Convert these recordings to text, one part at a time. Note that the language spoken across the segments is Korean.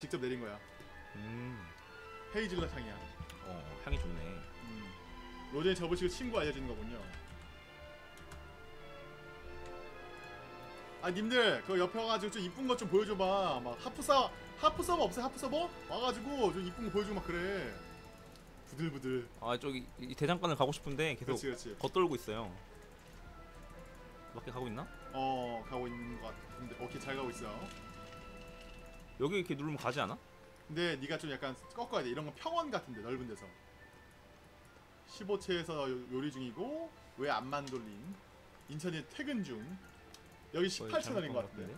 직접 내린 거야. 음. 헤이즐넛 향이야. 어 향이 좋네. 음. 로젠이 접으시고 친구 알려주는 거군요. 아 님들 그 옆에 와가지고 좀 이쁜 것 좀 보여줘봐. 막 하프 서 하프 서버 없어요? 하프 서버? 와가지고 좀 이쁜 거 보여주고 막 그래. 부들부들. 아 저기 이 대장간을 가고 싶은데 계속 그렇지 그렇지. 겉돌고 있어요. 밖에 가고 있나? 어 가고 있는 것 같은데 오케이 잘 가고 있어. 여기 이렇게 누르면 가지 않아? 근데 네가 좀 약간 꺾어야 돼. 이런 건 평원 같은데 넓은 데서. 15채에서 요리 중이고 왜 안 만 돌림? 인천이 퇴근 중. 여기 18채널인 것 같은데.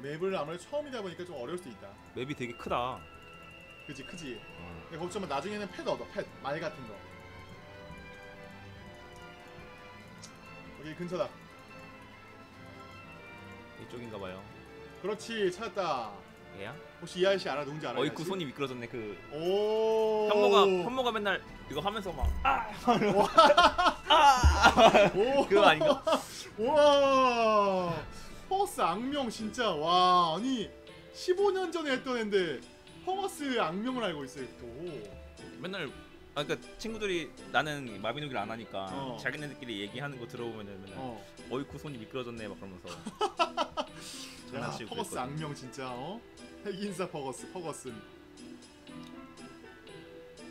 맵을 아무래도 처음이다 보니까 좀 어려울 수 있다. 맵이 되게 크다. 그지 크지. 어. 근데 걱정은 나중에는 펫 얻어. 펫. 말 같은 거. 여기 근처다. 이쪽인가 봐요. 그렇지 찾았다. 얘야? 혹시 이 아저씨 알아? 누군지 알아? 이 어이쿠 아저씨? 손이 미끄러졌네. 그 오. 현모가 현모가 맨날 이거 하면서 막 아! 오. 그거 아닌가? 와. 퍼거스 악명 진짜 와 아니 15년 전에 했던 앤데 퍼거스 악명을 알고 있어요 또. 맨날 아 그러니까 친구들이 나는 마비노기를 안 하니까 어. 자기네들끼리 얘기하는 거 들어보면은 맨날 어. 어이쿠 손이 미끄러졌네 막 그러면서 야 장난치고 퍼거스 그랬거든. 악명 진짜 어. 핵인싸 퍼거스 퍼거슨.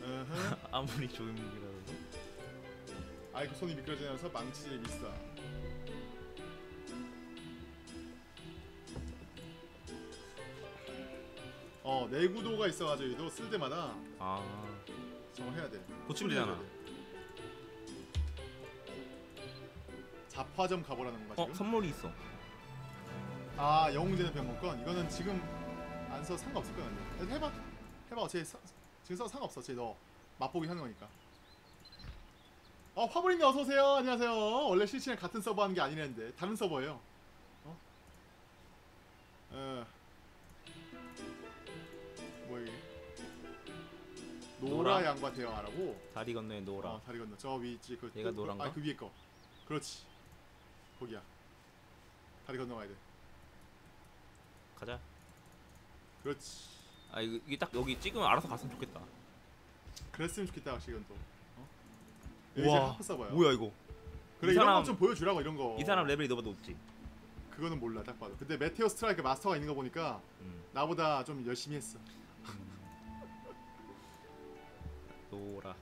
어허. 아무리 조용히라도 아이고 손이 미끄러지면서 망치질 비싸. 어 내구도가 있어가지고 얘도 쓸 때마다 아 정말 해야 돼. 고치면 되잖아. 자파점 가보라는 건가 어 지금? 선물이 있어. 아 영웅제는 병원권? 이거는 지금 안 써 상관없을 거야 근데 해봐. 해봐. 어차피 사, 지금 써 상관없어. 어차피 너 맛보기 하는 거니까. 어 화불이님 어서 오세요. 안녕하세요. 원래 실시간 같은 서버 하는 게 아니랬는데 다른 서버예요. 어? 어 노라 노라? 양과 대화하라고? 다리 건너에 놓으라. 어, 다리 건너. 저 위 있지 그 얘가 그, 노란가? 아그 위에 거. 그렇지. 거기야. 다리 건너가야 돼. 가자. 그렇지. 아 이거, 이게 딱 여기 찍으면 알아서 갔으면 좋겠다. 그랬으면 좋겠다 확실히 이건 또. 어? 이제 하프 서버야 뭐야 이거? 그래 이 이런 사람- 거 좀 보여주라고 이런 거. 이 사람 레벨이 너보다 높지? 그거는 몰라 딱 봐도. 근데 Meteor Strike 마스터가 있는 거 보니까 음. 나보다 좀 열심히 했어 노라.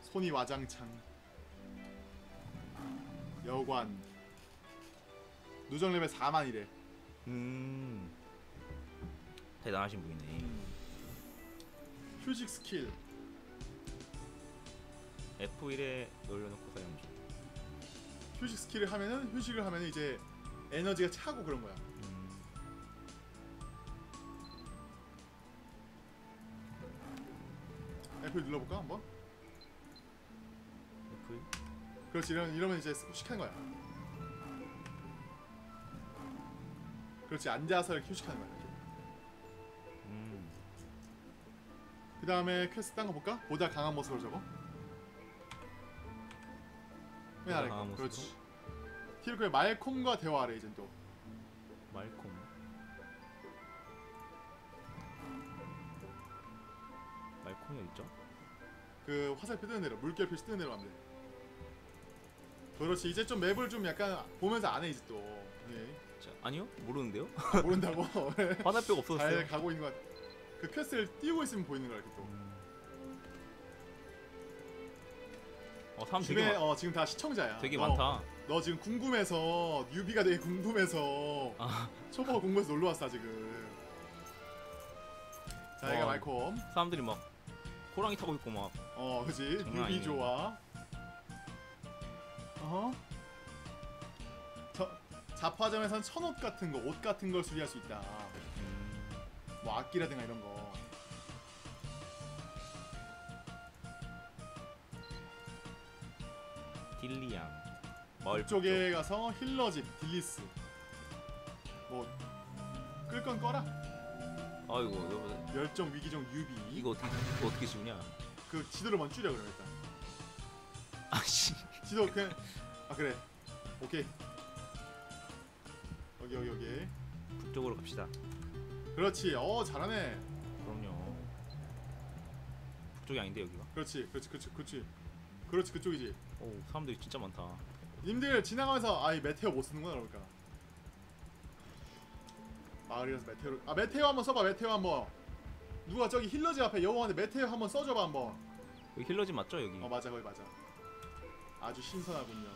손이 와장창. 여관. 누적 레벨 4만이래. 음. 대단하신 분이네. 휴식 스킬. F1에 올려놓고 사용 중 휴식 스킬을 하면은 휴식을 하면은 이제 에너지가 차고 그런 거야 음. F1 눌러볼까 한번? F1? 그렇지 이러면, 이러면 이제 휴식하는 거야 그렇지 앉아서 이렇게 휴식하는 거야. 음. 그 다음에 퀘스트 딴 거 볼까? 보다 강한 모습을 적어 맨 아래 거 모습으로? 그렇지 티르코의 말콤과 대화하래 이젠 또 말콤 말콤이 어딨죠? 그 화살표 뜨는 대로 물결 표시 뜨는 대로 하면 돼 그렇지 이제 좀 map을 좀 약간 보면서 안해 이제 또. 예. 자, 아니요? 모르는데요? 아, 모른다고? 화살표가 없어졌어요. 잘 가고 있는 것 같아 그 quest를 띄우고 있으면 보이는 거야 이렇게 또. 음. 어 사람 되게, 주변에 많, 어 지금 다 시청자야. 되게 너, 많다. 너 지금 궁금해서 newbie가 되게 궁금해서 아, 초보가 궁금해서 놀러 왔어 지금. 자 와. 말콤. 사람들이 막 호랑이 타고 있고 막. 어 그지? 장난 newbie 아니네. 좋아. 어허? 저, 자파점에선 천옷 같은 거 옷 같은 걸 수리할 수 있다. 음, 뭐 악기라든가 이런 거. 딜리앙. 마을 쪽에 가서 힐러집 딜리스. 뭐 끌 건 꺼라. 아이고 이거, 멸종 위기종 유비. 이거 어떻게 이거 어떻게 씌우냐? 그 지도를 먼저 줄여 그럼 일단. 아씨. 지도 그냥 아 그래. 오케이. 여기 여기 여기. 갑시다. 그렇지. 어 잘하네. 그럼요. 북쪽이 아닌데 여기가? 그렇지 그렇지 그렇지 그렇지. 그렇지 그쪽이지. 오 사람들이 진짜 많다. 님들 지나가면서 아이 meteor 못 쓰는구나 그러니까 마을이라서 meteor를 아 meteor 한번 써봐 meteor 한번. 누가 저기 healer집 앞에 여왕한테 meteor 한번 써줘봐 한번. 여기 healer집 맞죠 여기? 어 맞아 거기 맞아. 아주 신선하군요.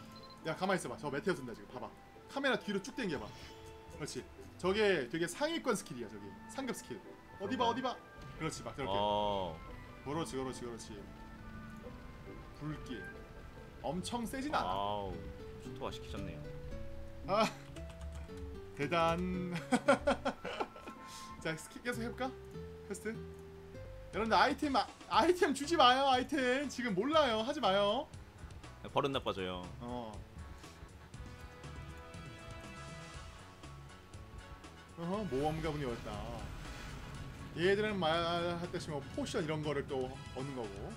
야 가만히 있어봐. 저 meteor 쓴다 지금. 봐봐. 카메라 뒤로 쭉 당겨봐. 그렇지. 저게 되게 상위권 skill이야 저기 상급 스킬. 어디 봐 어디 봐. 그렇지 막 저렇게. 어. 그렇지 그렇지 그렇지. 불길 엄청 세진 않아. 아우 초토화 시키셨네요. 아 대단 자 skip 계속 해볼까? 퀘스트 여러분들 아이템 아, 아이템 주지 마요 아이템 지금 몰라요 하지 마요 버릇 나빠져요. 어 어허 모험가 분이 왔다 얘들은 말했듯이 뭐 potion 이런 거를 또 얻는 거고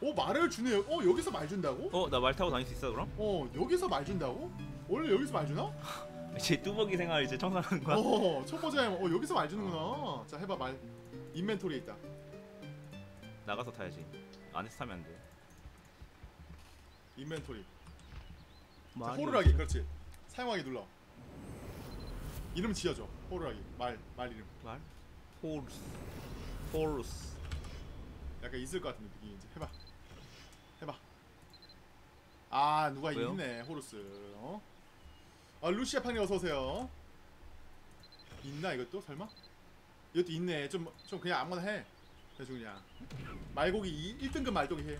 오 말을 주네요 어 여기서 말 준다고? 어 나 말 타고 다닐 수 있어 그럼? 어 여기서 말 준다고? 원래 여기서 말 주나? 제 뚜벅이 생활 이제 청산하는 거야? 어 초보자에 어 여기서 말 주는구나 자 해봐 말 inventory에 있다 나가서 타야지. 안에서 타면 안 돼. inventory 자, 말이 호루라기 그렇지 사용하기 눌러 이름 지어줘 호루라기 말 말 이름 말? 호루스. 호루스. 약간 있을 것 같은 느낌이 이제 해봐 해봐 아 누가 왜요? 있네 호루스 어? 아 루시아 팡님 어서 오세요 있나 이것도 설마? 이것도 있네 좀 좀 그냥 아무거나 해 대충 그냥 말고기 2, 1등급 말고기 해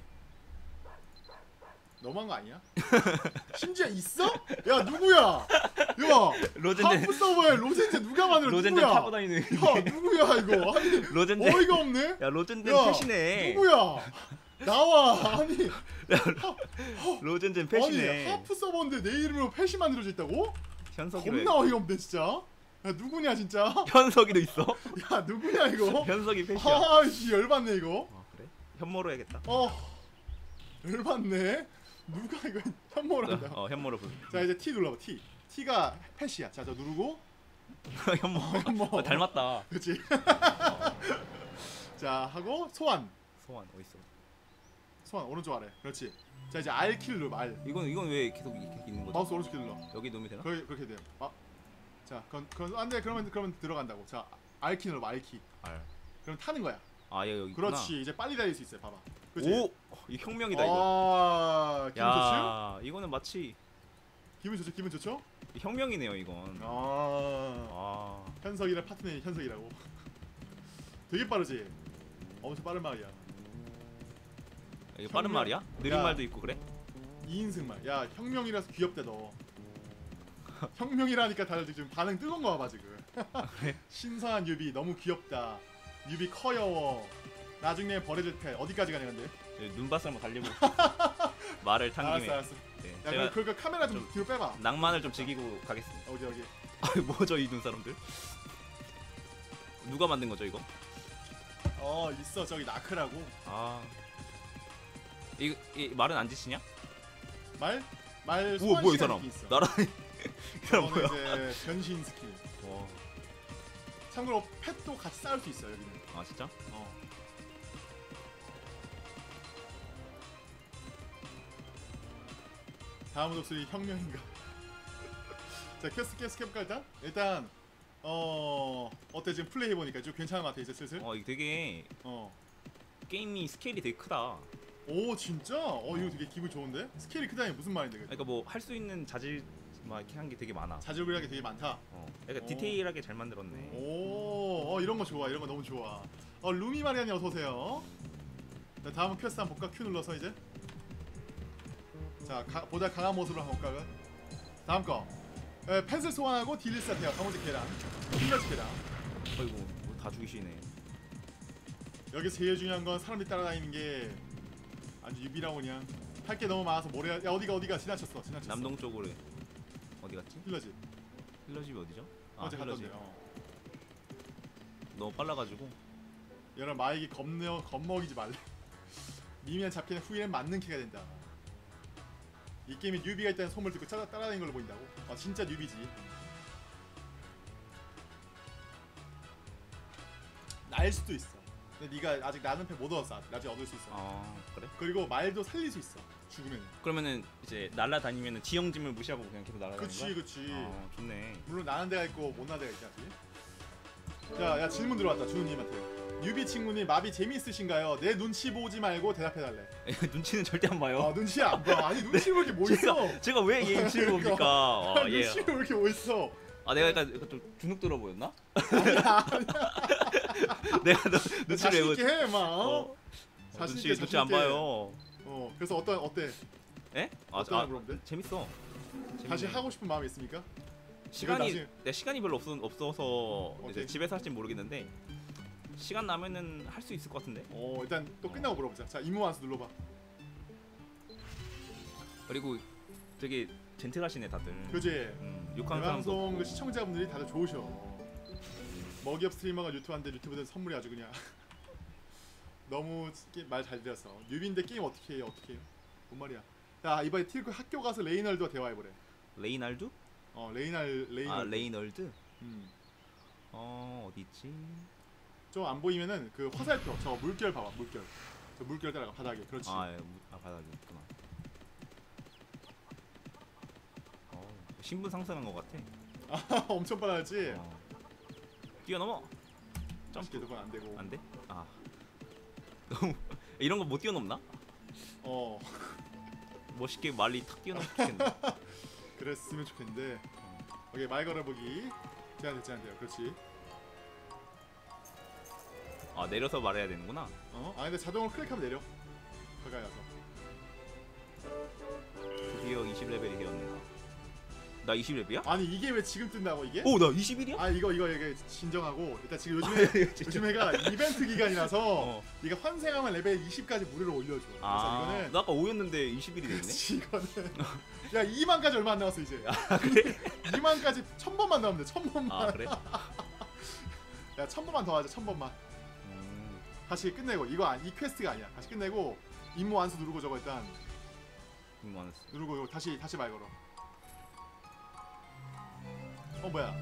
너무한 거 아니야? 심지어 있어? 야 누구야? 야 로젠젠 하프 서버에 로젠제 누가 만들어 로젠젠 누구야? 타고 다니는. 야 누구야 이거 아니 로젠젠. 어이가 없네 야 로젠젠 야, 패시네. 누구야? 나와 아니 로젠젠 아니 패시네. 하프 서버인데 내 이름으로 패시 만들어져 있다고? 현석이로. 겁나 어이가 없네 진짜 야 누구냐 진짜 현석이도 있어? 야 누구냐 이거 현석이 패시야. 아씨 열받네 이거 아 그래? 현모로 해야겠다. 어 열받네 누가 이거 현모를 한다 어 현모로 부. 자 이제 T 눌러봐 T T가 패시야 자 저 누르고 현모. 현모 어, 닮았다. 그렇지 자 하고 소환 소환 어디 있어? 소환 오른쪽 아래. 그렇지. 자 이제 R 키를 누르 R 이건 이건 왜 계속 이렇게 있는 거지? 마우스 오른쪽 키를 눌러. 여기 놓으면 되나? 그렇게 그렇게 돼요. 아. 자 그건 그건 안돼 그러면 그러면 들어간다고. 자 R 키 눌러 R 키. R. 그럼 타는 거야. 아얘 여기 그렇지. 이제 빨리 달릴 수 있어요. 봐봐. 그렇지? 오, 이 혁명이다 이거. 아 기분 좋죠 야, 이거는 마치 기분 좋죠? 기분 좋죠? 혁명이네요 이건. 아. 아, 현석이랑 파트너이 현석이라고. 되게 빠르지? 엄청 빠른 말이야 이게 빠른 혁명. 말이야? 느린 야. 말도 있고 그래? 2인승 말 야 혁명이라서 귀엽대 너 혁명이라니까 다들 지금 반응 뜨거운 거 봐봐 지금 그래? 신선한 유비 너무 귀엽다 유비 커여워 나중에 버려질 테 어디까지 가냐 근데 눈밭을 한번 달리고 말을 탄 알았어 김에. 알았어 네, 야 제가 그, 그 카메라 좀, 좀- 뒤로 빼봐 낭만을 좀 즐기고 가겠습니다. 어디 여기 아, 뭐죠 이 눈사람들? 누가 만든 거죠 이거? 어 있어 저기 나크라고 아, 이, 이 말은 안 지시냐? 말? 말 우와 뭐야 이 사람? 있어 나란히 이 사람 뭐야? 이제 변신 스킬 와, 참고로 펫도 같이 쌓을 수 있어 여기는 아 진짜? 어. 다음 독수리 혁명인가? 자 quest quest 해볼까 일단? 일단 어 어때 지금 플레이 해보니까 좀 괜찮은 것 같아 이제 슬슬 어 이거 되게 어. 게임이 스케일이 되게 크다. 오 진짜? 어 이거 되게 기분 좋은데? 스케일이 크다니 무슨 말인데 그게? 그러니까 뭐 할 수 있는 자질 막 이렇게 한 게 되게 많아. 자질구레하게 되게 많다 어, 그러니까 오. 디테일하게 잘 만들었네. 오, 어, 이런 거 좋아, 이런 거 너무 좋아. 어, 루미 마리아니 어서 오세요. 자, 다음 퀘스트 한번 볼까? Q 눌러서 이제. 자, 가, 보다 강한 모습으로 한번 볼까? 다음 거. 에, 펜슬 소환하고 딜리스 하세요. 강호지 계란, 힐러지 계란. 어이구 뭐다 죽이시네. 여기 제일 중요한 건 사람들이 따라다니는 게 아주 유비라고 그냥 할 게 너무 많아서 모래 야 어디가 어디가? 지나쳤어 지나쳤어. 남동 쪽으로 어디 갔지? 힐러지 힐러집이 어디죠? 아 어제 갔던데 힐러집. 어. 너무 빨라가지고. 여러분 마이기 겁먹, 겁먹이지 말래. 미면 잡히는 후일엔 맞는 키가 된다. 이 게임에 뉴비가 일단 소문을 듣고 따라, 따라다닌 걸로 보인다고? 아 진짜 뉴비지. 날 수도 있어. 근데 네가 아직 나는 패못 얻었어. 나중에 얻을 수 있어. 아 그래? 그리고 말도 살릴 수 있어. 죽으면. 그러면은 이제 날라다니면은 지형짐을 무시하고 그냥 계속 날아다니는 그치 거야? 그치. 아 좋네. 물론 나는 데가 있고 못 나는 데가 있지. 자, 야 질문 들어왔다 준우님한테. 유비 친구님 마비 재미있으신가요? 내 눈치 보지 말고 대답해달래. 눈치는 절대 안 봐요. 아 눈치 안 봐. 아니 눈치 왜 이렇게 뭐 있어? 제가 왜얘 눈치를 봅니까? 어, 아, 예. 눈치 왜 이렇게 뭐 있어? 아 내가 약간, 좀 주눅 들어 보였나? 내가 너, 눈치를 자신 왜 있게 해, 막. 어? 어, 자신 있게, 눈치 자신 안 있게. 봐요. 어. 그래서 어떤 어때? 예? 아, 어떤 아? 재밌어. 다시 재밌네. 하고 싶은 마음이 있습니까? 시간이 나중에- 내 시간이 별로 없어 없어서 이제 오케이. 집에서 할지 모르겠는데 시간 나면은 할 수 있을 것 같은데. 어 일단 또 끝나고 물어보자. 자 임무 완수 눌러봐. 그리고 되게 젠틀하시네 다들. 그지? 음, 내 욕하는 사람도 방송 없고. 그 시청자분들이 다들 좋으셔. 먹이업 스트리머가 유튜브 하는데 유튜브는 선물이 아주 그냥 너무 말 잘 들었어. newbie인데 게임 어떻게 해요? 어떻게 해요? 뭔 말이야? 야 이번에 틸크 학교 가서 레이널드와 대화해보래. 레이날두? 어 레이날 레이널드. 아 레이널드? 음. 어 어디 있지? 좀 안 보이면은 그 화살표 저 물결 봐봐 물결. 저 물결 따라가 바닥에. 그렇지. 아, 예, 무- 아 바닥에 있구나. 어, 신분 상승한 것 같아. 엄청 빨라졌지. 어. 뛰어넘어. 점프 그건 안 되고. 안 돼? 아. 너무 이런 거 못 뛰어넘나? 어 멋있게 말리 탁 뛰어넘고 싶겠네. 그랬으면 좋겠는데. 오케이 말 걸어보기. 제한돼 제한돼요. 그렇지. 아 내려서 말해야 되는구나. 어? 아 근데 자동으로 클릭하면 내려. 가까이 가서. 드디어 20레벨이 되었네요. 나 20레벨이야? 아니 이게 왜 지금 뜬다고 이게? 오, 나 21이야? 아 이거 이거 이거 진정하고 일단 지금 요즘에 요즘에가 이벤트 기간이라서 어. 네가 환생하면 레벨 20까지 무료로 올려줘. 그래서 아, 이거는 나 아까 5였는데 21이 됐네. 이거는 야 2만까지 얼마 안 남았어 이제. 아, 그래? 2만까지 천 번만 나오면 돼. 천 번만. 아, 그래? 야천 번만 더 하자. 천 번만. 음, 다시 끝내고 이거 아, 이 quest가 아니야. 다시 끝내고 임무 완수 누르고 저거 일단 힘 많았어. 누르고 이거 다시 다시 말 걸어. 어 뭐야?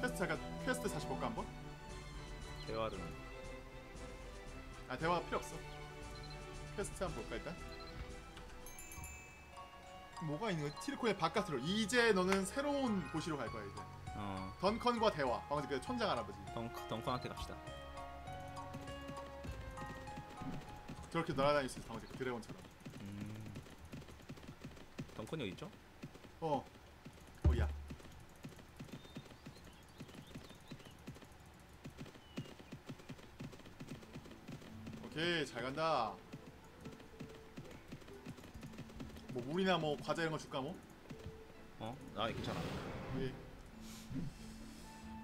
퀘스트 잠깐 퀘스트 다시 볼까 한번? 대화를. 아 대화 필요 없어. 퀘스트 한번 볼까 일단. 뭐가 있는 거야? 티르코의 바깥으로. 이제 너는 새로운 곳으로 갈 거야 이제. 어, 던컨과 대화. 방금 그 천장 할아버지. 덩크 덩크한테 갑시다. 저렇게 날아다닐 수 있어 방금 그 드래곤처럼. 음. 덩컨이 어디 있죠? 어. 어야. 오케이 잘 간다. 뭐 물이나 뭐 과자 이런 거 줄까 뭐? 어? 나 괜찮아. 여기.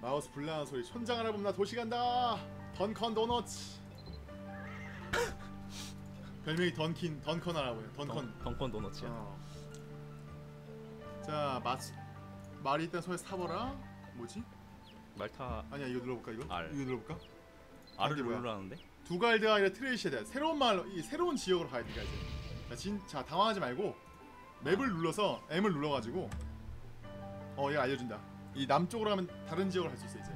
마우스 불나는 소리. 천장 하나 보면 나 도시 간다. 던컨 도너츠. 별명이 던킨 던컨 하라고요. 던컨. 덩, 덩컨 도너츠야. 어. 자, 맛 말이 일단 손에 타버라. 뭐지? 말타 아니야 이거 눌러볼까 이거? 알. 이거 눌러볼까? R을? 누르라는데? 두갈드가 아니라 트레이시에 새로운 마을, 이 새로운 지역으로 가야 돼, 이제. 자, 진, 자 당황하지 말고 맵을 눌러서 M을 눌러가지고 어, 얘 알려준다. 이 남쪽으로 가면 다른 지역으로 갈수 있어 이제.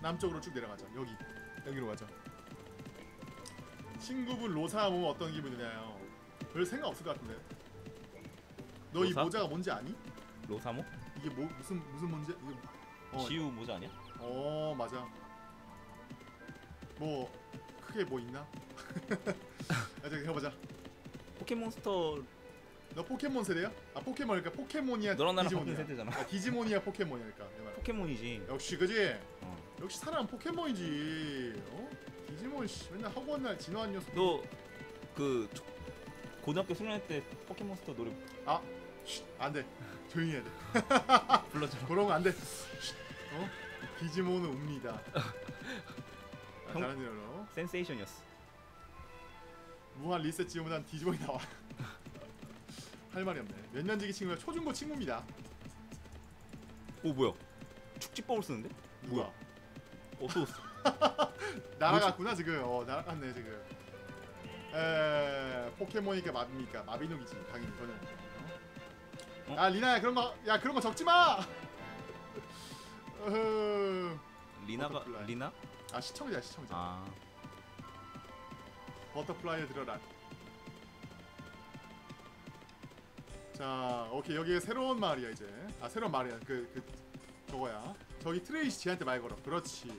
남쪽으로 쭉 내려가자. 여기, 여기로 가자. 친구분 로사 모면 어떤 기분이나요? 별 생각 없을 것 같은데. 너 이 로사? 모자가 뭔지 아니? 로사모? 이게 뭐 무슨 무슨 뭔지? 이거 어, 지우 모자 아니야? 어 맞아 뭐 크게 뭐 있나? 아 저기 해보자 포켓몬스터 너 포켓몬 세대야? 아 포켓몬이니까 포켓몬이야 너랑 나랑 같은 디지몬이야 세대잖아. 아 디지몬이야 포켓몬이니까 내 말. 포켓몬이지. 역시 그지? 어. 역시 사람 포켓몬이지 어? 디지몬 씨 맨날 허구한 날 진화한 녀석 너그 고등학교 수련회 때 포켓몬스터 노래 아 쉿, 안 돼 조용히 해야 돼 불렀잖아. 그런 거 안돼 어? 아, 형- 다른 일로 센세이션이었어. 무한 리셋 지우면 난 디지몬이 나와 할 말이 없네 몇 년지기 친구야 초중고 친구입니다 오 뭐야? 축지법을 쓰는데? 누가? 어 또. 날아갔구나 지금 어 날아갔네 지금 에 포켓몬이니까 마비니까 마비노기지 당연히 이거는 어? 어? 야 리나야 그런 거야 그런 거 적지 마. 리나가 Butterfly. 리나? 아 시청자 시청자. 아 Butterfly를 들어라. 자, 오케이 여기 새로운 마을이야 이제. 아 새로운 마을이야. 그 그 저거야. 저기 트레이시 지한테 말 걸어. 그렇지.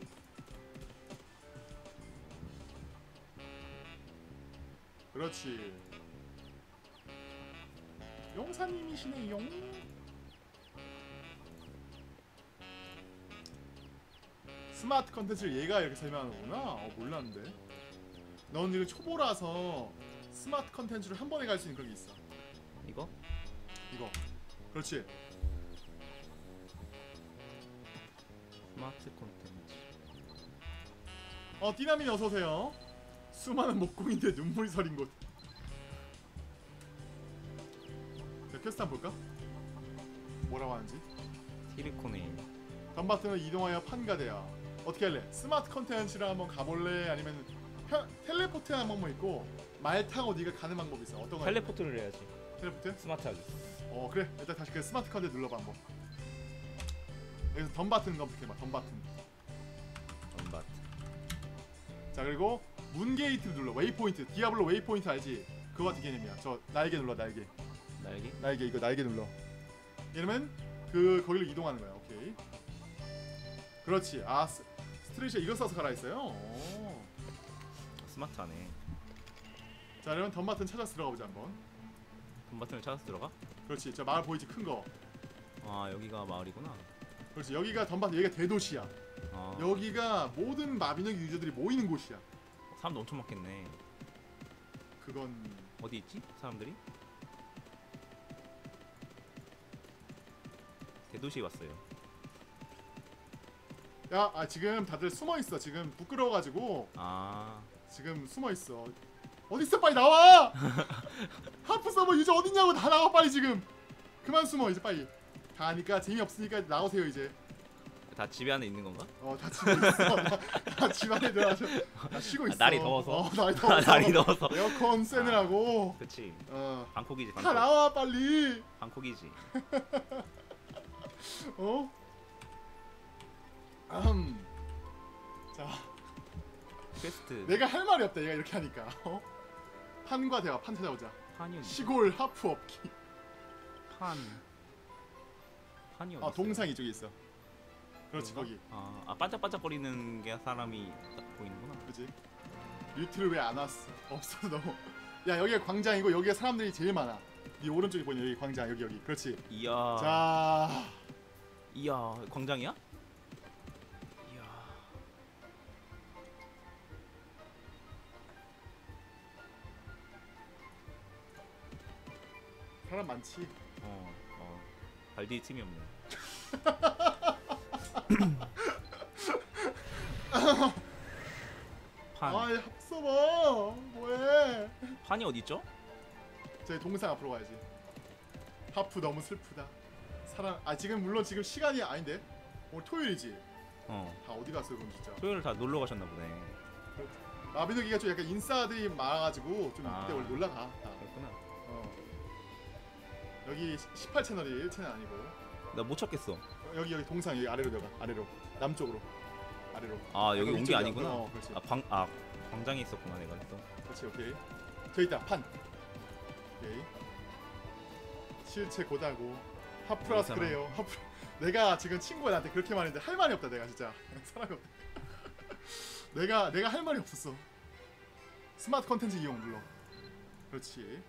그렇지. 용사님이시네요. 스마트 컨텐츠를 얘가 이렇게 설명하는구나. 어 몰랐는데. 넌 지금 초보라서 스마트 컨텐츠를 한 번에 갈 수 있는 그런 게 있어. 이거? 이거. 그렇지. 스마트 콘텐츠. 어, 띠나민 어서 오세요. 수많은 목공인데 눈물이 서린 곳. 자, 퀘스트 한번 볼까? 뭐라고 하는지. 티리코네일. 덤바트는 이동하여 판가대야. 어떻게 할래? 스마트 컨텐츠를 한번 가볼래? 아니면 편, 텔레포트 하는 방법 있고 말 타고 네가 가는 방법이 있어. 어떤 거? teleport를 해야지. 텔레포트? 스마트하게. 어 그래 일단 다시 그 스마트 컨텐츠 눌러봐 한번. 여기서 덤바튼 검색해봐. 덤바튼. 전밭. 자 그리고 moon gate 눌러 waypoint 디아블로 waypoint 알지? 그거 같은 개념이야 저 날개 눌러 날개 날개? 날개 이거 날개 눌러 이러면 그 거기로 이동하는 거야 오케이 그렇지 아 스, 스트레이시 이거 써서 가라 했어요 오. 스마트하네. 자 그러면 덤바튼 찾아서 들어가 보자 한번 전밭을 찾아서 들어가? 그렇지 저 마을 보이지 큰거 아 여기가 마을이구나. 그렇지 여기가 덤바튼 여기가 대도시야 아 여기가 모든 마비노기 user들이 모이는 곳이야 사람도 엄청 많겠네. 그건 어디 있지? 사람들이? 대도시에 왔어요. 야 아, 지금 다들 숨어 있어 지금 부끄러워가지고 아 지금 숨어 있어. 어디 있어? 빨리 나와! 하프 서버 유저 어딨냐고 다 나와 빨리 지금. 그만 숨어 이제 빨리. 다 하니까 재미 없으니까 나오세요 이제. 다 집에 안에 있는 건가? 어 다 집에 있어. 다 집안에 들어가서 다 쉬고 아, 있어. 날이 더워서? 어 날이 더워서. 날이 더워서. 에어컨 쐬느라고. 그치. 어. 방콕이지. 다 방콕. 나와 빨리. 방콕이지. 어? 음. 자 퀘스트. 내가 할 말이 없다 얘가 이렇게 하니까. 어? 판과 대화 판 찾아보자. 판이? 시골 하프 업기. 판. 판이 어디? 아? 동상 이쪽에 있어. 그렇지 그런가? 거기. 아, 아 반짝반짝거리는 게 사람이 딱 보이는구나. 그지? 뮤트를 왜안 왔어? 없어 너무. 야 여기가 광장이고 여기가 사람들이 제일 많아. 네 오른쪽에 보니 여기 광장 여기 여기. 그렇지. 이야. 자 이야 광장이야? 이야. 사람 많지. 어. 어. 발디에 틈이 없네. 판. 아이 합서봐. 뭐해? 판이 어디 있죠? 저희 동상 앞으로 가야지. 하프 너무 슬프다. 사람 아 지금 물론 지금 시간이 아닌데 오늘 토요일이지. 어. 다 어디 갔어요 그럼 진짜. 토요일 다 놀러 가셨나 보네. 마비노기가 좀 약간 인싸들이 많아가지고 좀 아. 이때 원래 놀러 가. 다. 어. 여기 18 채널이 1채널 아니고. 나 못 찾겠어. 어, 여기 여기 동상 여기 아래로 내가 아래로 남쪽으로 아래로 아 여기 온 게 위쪽이야. 아니구나. 어 그렇지 아 광, 아 광장에 있었구나 내가 또. 그렇지 오케이 저 있다 판 오케이 실체 고다고 하프라스 이상한. 그래요 하프 내가 지금 친구가 나한테 그렇게 말했는데 할 말이 없다 내가 진짜 사람이 없다 내가 내가 할 말이 없었어 스마트 컨텐츠 이용 눌러 그렇지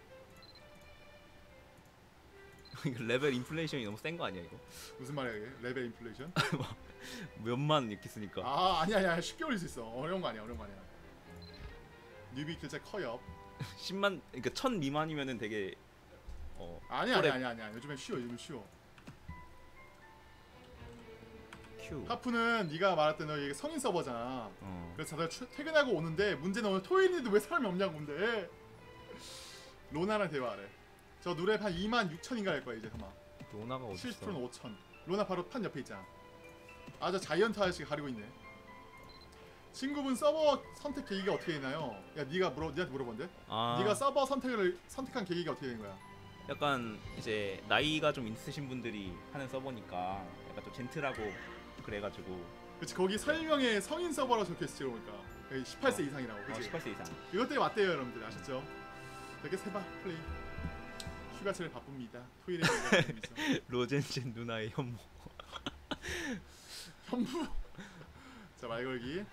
이거 레벨 인플레이션이 너무 센 거 아니야 이거? 무슨 말이야 이게? 레벨 인플레이션? 몇만 이렇게 쓰니까. 아 아니야 아니야 쉽게 올릴 수 있어. 어려운 거 아니야 어려운 거 아니야. newbie 글자 커엽 10만 그러니까 천 미만이면은 되게 어 아니야 아니야 아니야 아니야 요즘엔 쉬워 요즘 쉬워. 큐. 하프는 네가 말했던 너 이게 성인 서버잖아. 어. 그래서 다들 추- 퇴근하고 오는데 문제는 오늘 토요일인데 왜 사람이 없냐고 근데. 로나랑 대화하래 저 노래 한 2만 6천인가 할 거야 이제 아마. 로나가 어디 70%는 있어? 5천 로나 바로 판 옆에 있잖아. 아 저 자이언트 아저씨가 가리고 있네. 친구분 서버 선택 계기가 어떻게 되나요? 야 네가 물어 니한테 물어본데 아. 네가 서버 선택을 선택한 계기가 어떻게 된 거야? 약간 이제 나이가 좀 있으신 분들이 하는 서버니까 약간 좀 젠틀하고 그래가지고. 그치 거기 설명에 성인 서버라 적혀있지 그러니까. 18세 이상이라고 어, 그치? 18세 이상. 이것 때문에 왔대요 여러분들. 아셨죠? 이렇게 세바 플레이 휴가철에 바쁩니다. 토일에 바쁩니다. 로젠젠 누나의 현모. 현무? 자 말걸기.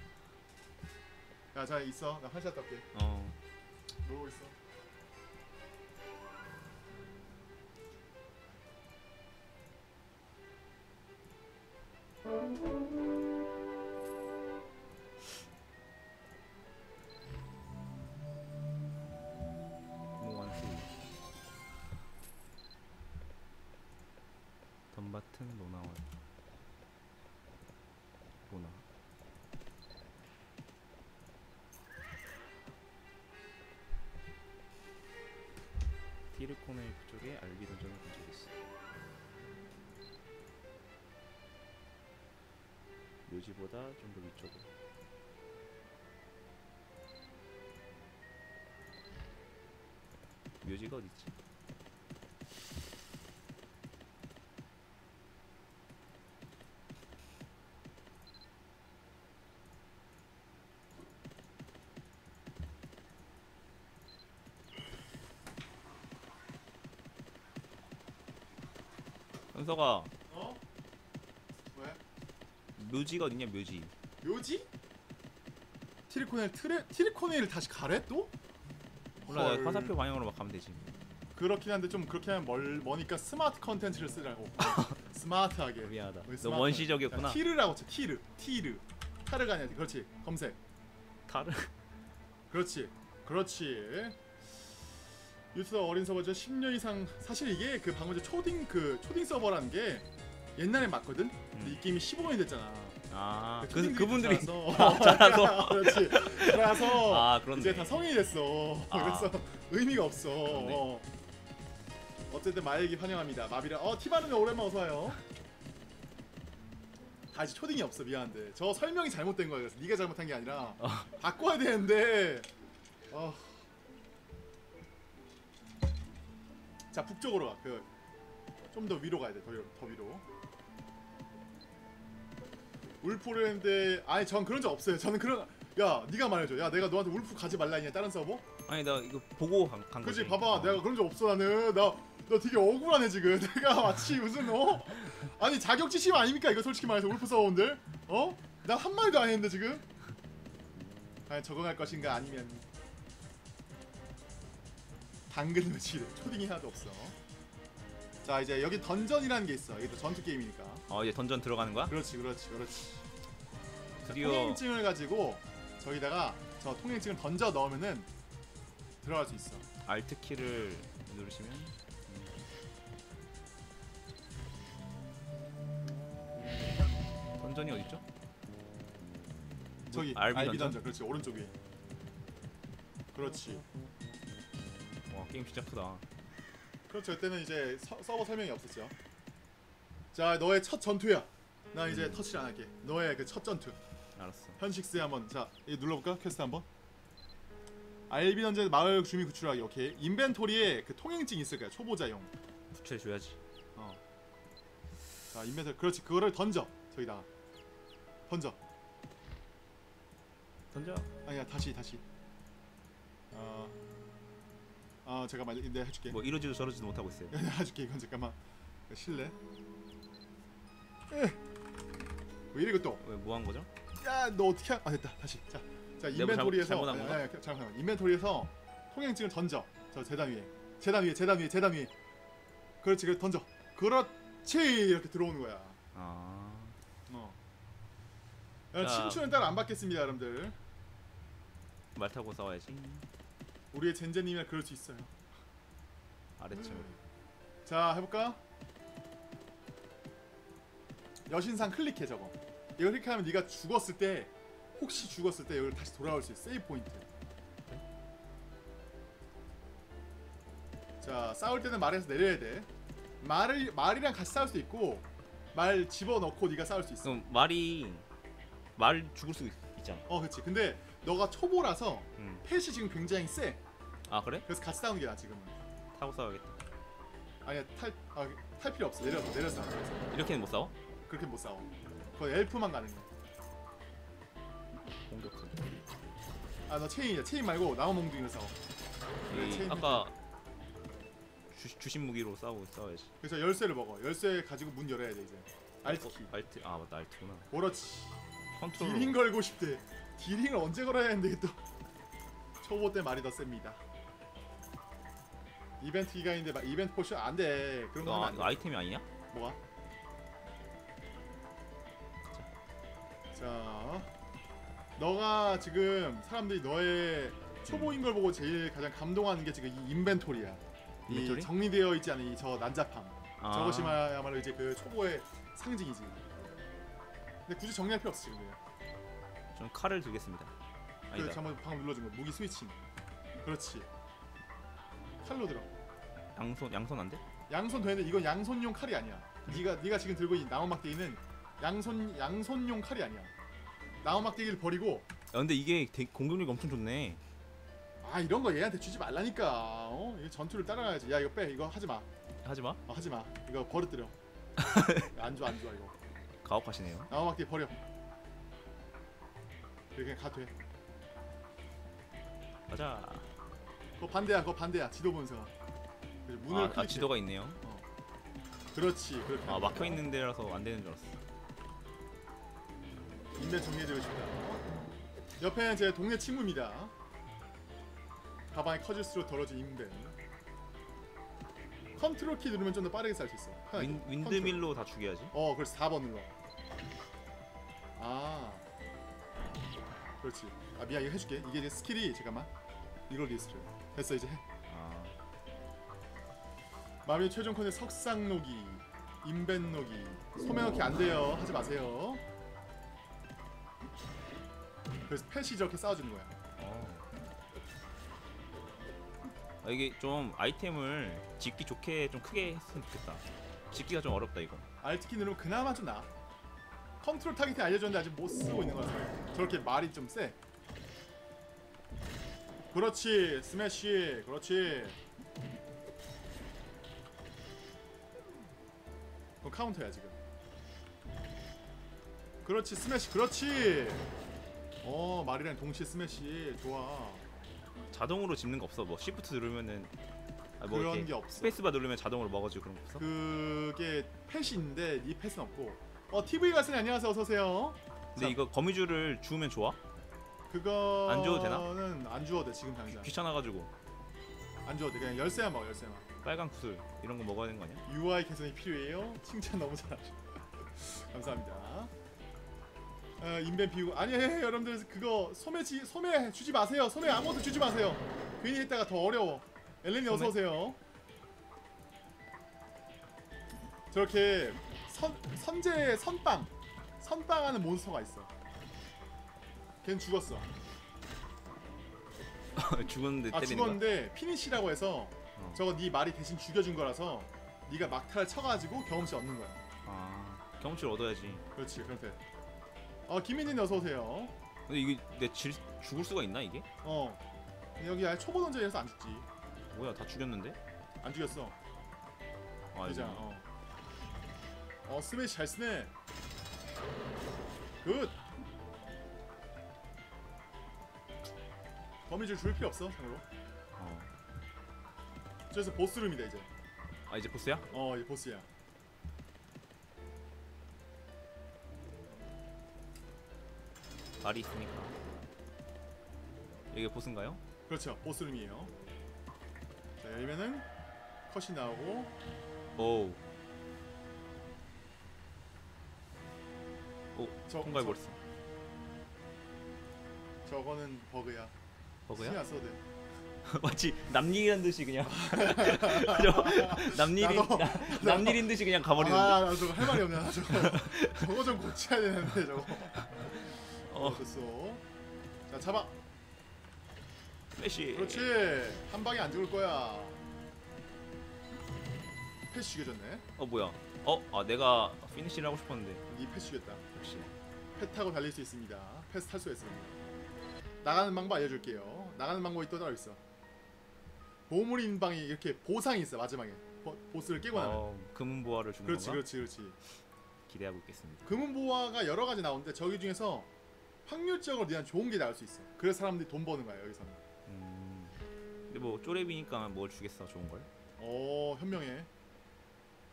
야자 있어. 나 한샷 딸게. 어. 놀고 있어. 무 덤바튼 로나원. 로나. 티르코넬 쪽에 알비도전을 본 적이 있어. 묘지보다 좀 더 위쪽으로. 묘지가 어디 있지? 현서가 어? 왜? 묘지가 어딨냐 묘지. 묘지? 티르코네일 트레 티르코네일을 다시 가래 또? 몰라 헐. 화살표 방향으로 막 가면 되지 그렇긴 한데 좀 그렇게 하면 멀 머니까 스마트 컨텐츠를 쓰라고. 스마트하게. 미안하다. 우리 너 스마트. 원시적이었구나. 야, 티르라고 쳐 티르. 티르. 타르가 아니야 그렇지. 검색. 타르? 그렇지. 그렇지 유튜브 어린 서버죠. 10년 이상. 사실 이게 그 방금 전 초딩 그 초딩 서버라는 게 옛날에 맞거든? 근데 이 게임이 15년이 됐잖아. 아그 그, 초딩들이 그분들이 자라서. 그렇지. 그래서 아 그렇네. 이제 다 성인이 됐어. 아. 그래서 의미가 없어. 그렇네. 어. 어쨌든 마일기 환영합니다. 마비라. 어 티바는 오랜만 어서 와요. 다시 초딩이 없어. 미안한데. 저 설명이 잘못된 거예요 그래서 네가 잘못한 게 아니라 어. 바꿔야 되는데. 어. 자 북쪽으로 가 그 좀 더 위로 가야 돼 더 더 위로. 울프를 했는데 아니 전 그런 적 없어요. 저는 그런 야 네가 말해줘. 야 내가 너한테 울프 가지 말라 했냐 다른 서버? 아니 나 이거 보고 간, 간 그지? 거지. 봐봐. 어. 내가 그런 적 없어 나는. 나 너 되게 억울하네 지금. 내가 마치 무슨 어? 아니 자격지심 아닙니까? 이거 솔직히 말해서 울프 서버원들? 어? 난 한마디도 안 했는데 지금? 과연 적응할 것인가 아니면 당근 의지를 초딩이 하나도 없어 자 이제 여기 던전이라는 게 있어 이것도 전투 게임이니까 어 이제 던전 들어가는 거야? 그렇지 그렇지 그렇지 드디어 통행증을 가지고 저기다가 저 통행증을 던져 넣으면은 들어갈 수 있어 알트 키를 누르시면 음. dungeon이 어딨죠? 저기 알비 알비, dungeon? dungeon 그렇지 오른쪽 위에 그렇지 와 게임 진짜 크다. 그렇죠. 그때는 이제 서, 서버 설명이 없었죠. 자 너의 첫 전투야. 나 이제 음. 터치를 안 할게. 너의 그 첫 전투. 알았어. 현식스에 한번 자이 눌러볼까? 퀘스트 한번? 알비 던전 마을 주민 구출하기. 오케이. inventory에 그 통행증 있을 거야 초보자용. 붙여줘야지. 어. 자 인벤토리. 그렇지. 그거를 던져 저기다가. 던져. 던져. 아니야 다시 다시. 어, 어 잠깐만 내가 해줄게. 뭐 이러지도 저러지도 못하고 있어요. 야, 내가 해줄게. 이건 잠깐만. 실례. 에. 왜 이래 이거 왜뭐 한 거죠? 또야너 어떻게 하... 아 됐다. 다시. 자, 자 인벤토리에서? 아니, 아니, 잠깐만 인벤토리에서 통행증을 던져. 저 재단 위에. 재단 위에 재단 위에 재단 위에. 그렇지 그 던져. 그렇지! 이렇게 들어오는 거야. 아. 어. 자. 친추는 따로 안 받겠습니다 여러분들. 말 타고 싸워야지 우리의 젠제님이라 그럴 수 있어요. 아래층 자 해볼까? 여신상 클릭해 저거. 이거 클릭하면 네가 죽었을 때 혹시 죽었을 때 여기 다시 돌아올 수 있어. 세이브 포인트. 자 싸울 때는 말에서 내려야 돼. 말을 말이랑 같이 싸울 수 있고 말 집어넣고 네가 싸울 수 있어. 그럼 말이 말 죽을 수 있, 있잖아. 어 그렇지 근데 너가 초보라서 음. 펫이 지금 굉장히 세 아 그래? 그래서 같이 싸우는 게 나아 지금은 타고 싸워야겠다 아니야 탈, 아, 탈 필요 없어 내려서 내려서 싸워 내려서. 이렇게는 못 싸워? 그렇게 못 싸워. 그거 엘프만 가능해. 공격수. 아너 체인이야. 체인 말고 나무 몽둥이로 싸워. 그래, 이 체인 아까 주, 주신 무기로 싸우고 싸워야지. 그래서 열쇠를 먹어. 열쇠 가지고 문 열어야 돼 이제. Alt 키. 어, Alt. 아 맞다 Alt구나. 그렇지. 컨트롤. 힐링 걸고 싶대. 힐링을 언제 걸어야 하는데 또 초보 때 말이 더 셉니다. 이벤트 기간인데 막 이벤트 potion 안 돼. 그런 거 아, 안 돼. 아이템이 아니냐? 뭐가? 자, 너가 지금 사람들이 너의 초보인 걸 보고 제일 가장 감동하는 게 지금 이 인벤토리야. 인벤토리? 이 정리되어 있지 않은 이 저 난잡함. 아, 저것이야말로 이제 그 초보의 상징이지. 근데 굳이 정리할 필요 없어 지금. 전 칼을 들겠습니다. 그 아니다. 잠깐 방금 눌러준 거 무기 스위칭. 그렇지. 칼로 들어. 양손 양손 안 돼? 양손 되는데 이건 양손용 칼이 아니야. 네가 네가 지금 들고 있는 나무 막대기는 양손 양손용 칼이 아니야. 나무 막대기를 버리고 야, 근데 이게 되, 공격력이 엄청 좋네. 아 이런 거 얘한테 주지 말라니까. 어? 이 전투를 따라가야지. 야 이거 빼. 이거 하지 마. 하지 마. 어, 하지 마. 이거 버릇들여. 안 좋아 안 좋아 이거. 가혹하시네요. 나무 막대기 버려. 이렇게 그냥 가도 돼. 가자. 그거 반대야. 그거 반대야. 지도 분석아. 문을 아, 아 클릭해. 지도가 있네요. 그렇지. 그렇게. 아 막혀 있는 데라서 안 되는 줄 알았어. 인벤 정리해주고 싶다. 옆에는 제 동네 친구입니다. 가방이 커질수록 더러워진 인벤. 컨트롤 키 누르면 좀 더 빠르게 쌀수 있어. 윈, 컨트롤. windmill로 다 죽여야지. 어, 그래서 4번 눌러. 아, 그렇지. 아 미안 이거 해줄게. 이게 이제 스킬이 잠깐만. 이걸 리스트. 됐어 이제 마음의 최종 컨의 석상 녹이, 인벤 녹이, 소매 넣기 안 돼요. 하지 마세요. 그래서 펫이 저렇게 쌓아주는 거야. 어. 아, 이게 좀 아이템을 집기 좋게 좀 크게 했으면 좋겠다. 집기가 좀 어렵다 이거. Alt키 누르면 그나마 좀 나아. 컨트롤 타겟이 알려줬는데 아직 못 쓰고 있는 거라서 저렇게 말이 좀 세. 그렇지 스매시 그렇지. 카운터야 지금. 그렇지 스매시 그렇지. 어 말이랑 동시에 스매시 좋아. 자동으로 집는 거 없어. 뭐 shift 누르면은 아, 뭐 그런 게 없어. 스페이스바 누르면 자동으로 먹어지고 그런 거 없어? 그게 펫인데 이 펫은 없고. 어 TV 가스님 안녕하세요 어서 오세요. 근데 자, 이거 거미줄을 주우면 좋아? 그거 안 줘도 되나? 안 주워도 돼 지금 당장 귀찮아가지고 안 줘도 돼 그냥 열쇠만 먹어 열쇠만 빨간 구슬 이런 거 먹어야 되는 거 아니야? UI 개선이 필요해요? 칭찬 너무 잘하셔. 감사합니다. 어, 인벤 비우고 아니 해, 해, 여러분들 그거 소매 지, 소매 주지 마세요. 소매 아무것도 주지 마세요. 괜히 했다가 더 어려워. 엘렌이 어서 소매? 오세요. 저렇게 선, 선제 선빵 선빵하는 몬스터가 있어. 걔는 죽었어. 죽었는데 아 때리는 거. 죽었는데 피니시라고 해서 어. 저거 네 말이 대신 죽여준 거라서 네가 막타를 쳐가지고 경험치 얻는 거야. 아 경험치를 얻어야지. 그렇지 그렇게. 어 김민진 어서 오세요. 근데 이게 내 질, 죽을 수가 있나 이게? 어 여기 아예 초보 dungeon이라서 안 죽지. 뭐야 다 죽였는데? 안 죽였어. 아. 이거 어. 어 스매시 잘 쓰네. good. 거미줄 줄 필요 없어 참고로. 어. 그래서 보스 room이다 이제. 아 이제 보스야? 어 이제 보스야. 말이 있으니까. 이게 보스인가요? 그렇죠 보스룸이에요. 자 열면은 컷이 나오고 오우. 오 저- 통과해 저- 버렸어. 저 거는 버그야. 버그야? 신경 안 써도 돼. 마치 남일이란 듯이 그냥 저 남일인 나도- 나- 남일인 듯이 그냥 가버리는데. 아, 나 저거 할 말이 없네. 나 저거 저거 좀 고쳐야 되는데 저거. 어 어, 됐어. 자, 잡아. 스매시. 그렇지. 한 방에 안 죽을 거야. pet이 죽여줬네. 어 뭐야? 어아 내가 피니시를 하고 싶었는데 이 pet이 죽였다. 역시. pet 타고 달릴 수 있습니다. pet을 탈 수 있습니다. 나가는 방법 알려줄게요. 나가는 방법이 또 따로 있어. 보물 인 방이 이렇게 보상이 있어 마지막에. 보, 보스를 깨고 나면. 어 금은 보화를 주는 그렇지, 건가? 그렇지, 그렇지. 기대하고 있겠습니다. 금은 보화가 여러 가지 나오는데 저기 중에서 확률적으로 니한 좋은 게 나올 수 있어. 그래서 사람들이 돈 버는 거야 여기서는. 음. 근데 뭐 쪼레비니까 뭘 주겠어 좋은 걸? 어 현명해.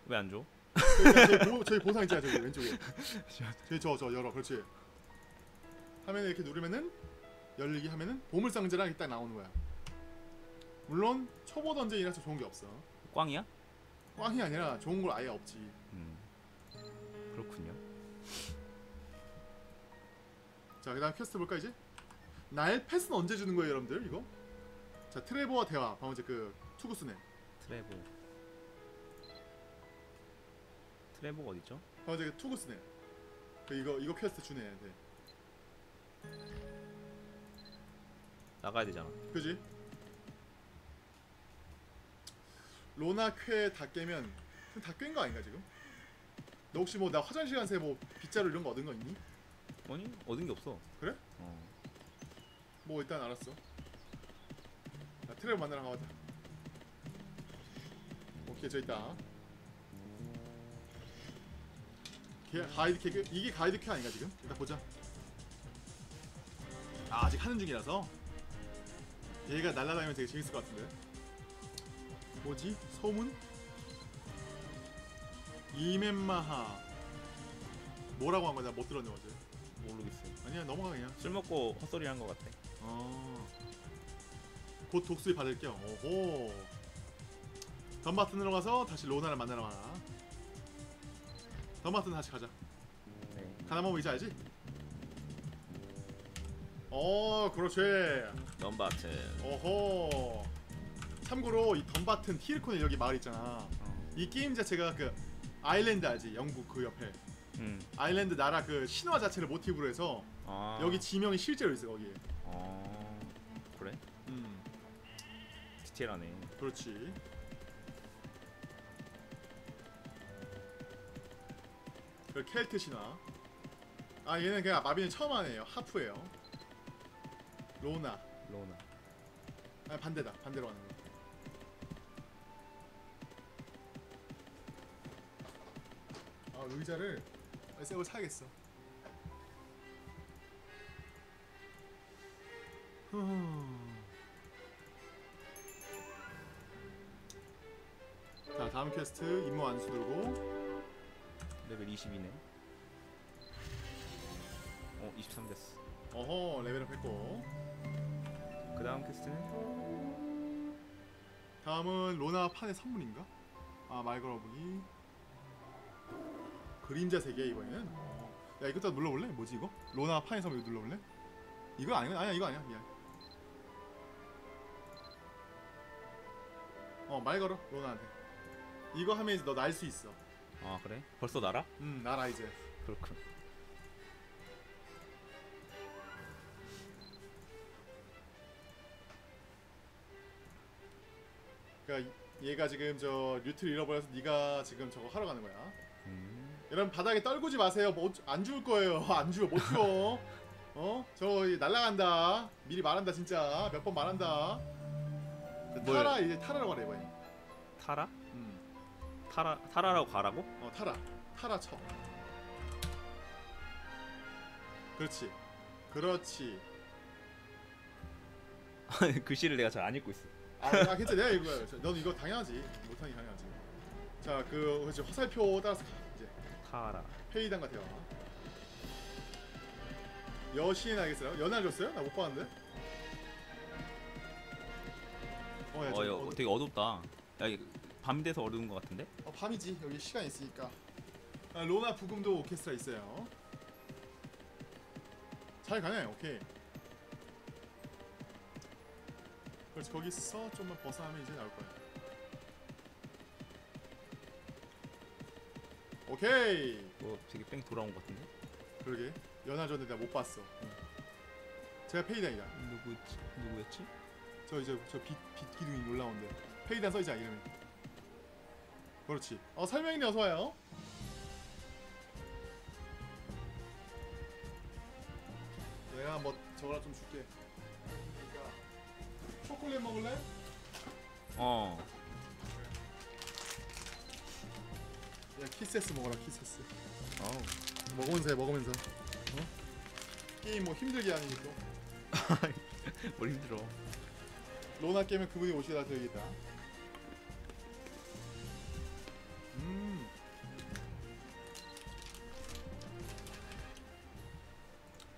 왜 안 줘? 저기, 저기, 보, 저기 보상 있잖아 저기 왼쪽에. 저기 저저 열어 그렇지. 화면에 이렇게 누르면은 열리기 하면은 보물 상자랑 이렇게 딱 나오는 거야. 물론 초보 던전이라서 좋은 게 없어. 꽝이야? 꽝이 아니라 좋은 걸 아예 없지. 음. 그렇군요. 자 그다음 퀘스트 볼까 이제? 날 패스는 언제 주는 거예요 여러분들 이거? 자 트레버와 대화 방금 이제 그 투구스네 트레보. 트레보가 어디 죠? 방금 이제 그 투구스네 그 이거 이거 퀘스트 주네 네. 나가야 되잖아. 그지? 로나 퀘다 깨면 다 깬 거 아닌가 지금? 너 혹시 뭐 나 화장실 간새 뭐 빗자루 이런 거 얻은 거 있니? 아니 얻은 게 없어. 그래? 어. 뭐 일단 알았어 자 트레버 만나러 가보자 오케이 저 있다 걔 가이드 캐 이게 가이드 큐 아닌가 지금? 일단 보자 아 아직 하는 중이라서 얘가 날아다니면 되게 재밌을 것 같은데 뭐지? 소문? 이멘마하 뭐라고 한? 나못 들었네 어제 모르겠어요. 아니야 넘어가 그냥 술 먹고 헛소리 한 것 같아. 어. 곧 독수리 받을게요. 오호. 덤바튼으로 가서 다시 로나를 만나러 가나. 덤바튼 다시 가자. 네. 가나모 이제 알지? 어, 그렇지. 넘바튼. 오호. 참고로 이 덤바튼 히르코네 여기 마을 있잖아. 어. 이 게임 자체가 그 아일랜드 알지? 영국 그 옆에 음. 아일랜드 나라 그 신화 자체를 모티브로 해서 아. 여기 지명이 실제로 있어 거기에. 어. 그래? 음, 디테일하네. 그렇지. 그 켈트 신화. 아 얘는 그냥 마비는 처음 하네요. 하프예요. 로나. 로나. 아 반대다. 반대로 하는 거. 아 의자를 새걸 사야겠어. 자 다음 퀘스트 임무 안수 들고 레벨 20이네. 어, 23 됐어. 어허 레벨업 했고 그 다음 quest는 다음은 로나 판의 선물인가? 아 말 걸어보기 그림자 세계 이번에는 어. 야 이것도 눌러볼래? 뭐지 이거? 로나 판의 선물 이거 눌러볼래? 이거 아니야 아니야 이거 아니야 미안 어말 걸어 로나한테 이거 하면 이제 너 날 수 있어 아 그래? 벌써 날아? 음 날아 이제 그렇군. 그러니까 얘가 지금 저 류트를 잃어버려서 네가 지금 저거 하러 가는 거야 음. 여러분 바닥에 떨구지 마세요. 뭐안 죽을 거예요. 안 죽어. 못 죽어. 어? 저 날라간다. 미리 말한다 진짜. 몇 번 말한다. 뭘? 타라 이제 타라라고 하래 이번에. 타라? 음. 타라 타라라고 가라고? 어 타라. 타라 쳐. 그렇지. 그렇지. 글씨를 내가 잘 안 읽고 있어. 아, 아 괜찮아. 내가 이거야. 넌 이거 당연하지. 못하니 당연하지. 자, 그. 화살표 따라서 가. 타라. 회의단과 대화. 여신의 알겠어요? 연화 줬어요? 나 못 봤는데. 어, 야, 어, 저, 야, 어, 되게 어둡다. 야, 이거 밤 돼서 어두운 것 같은데? 어, 밤이지. 여기 시간 있으니까. 아, 로나 부금도 오케스트라 있어요. 잘 가네. 오케이. 그렇지. 거기서 좀만 벗어나면 이제 나올 거야. 오케이. 뭐 되게 뺑 돌아온 것 같은데? 그러게. 줬는데 내가 못 봤어. 제가 페이단이다. 누구였지? 누구였지? 저 이제 저빛 빛 기둥이 올라온대. 페이단 써있잖아 이름이. 그렇지. 어 설명이네 어서 와요. 내가 뭐 저거라 좀 줄게. 그러니까 초콜릿 먹을래? 어. 야 키세스 먹어라 키세스. 어우. 먹으면서 해 먹으면서. 어? 게임 뭐 힘들게 하니 또. 뭘 힘들어. 로나 게임은 그분이 오시다 되겠다. 음.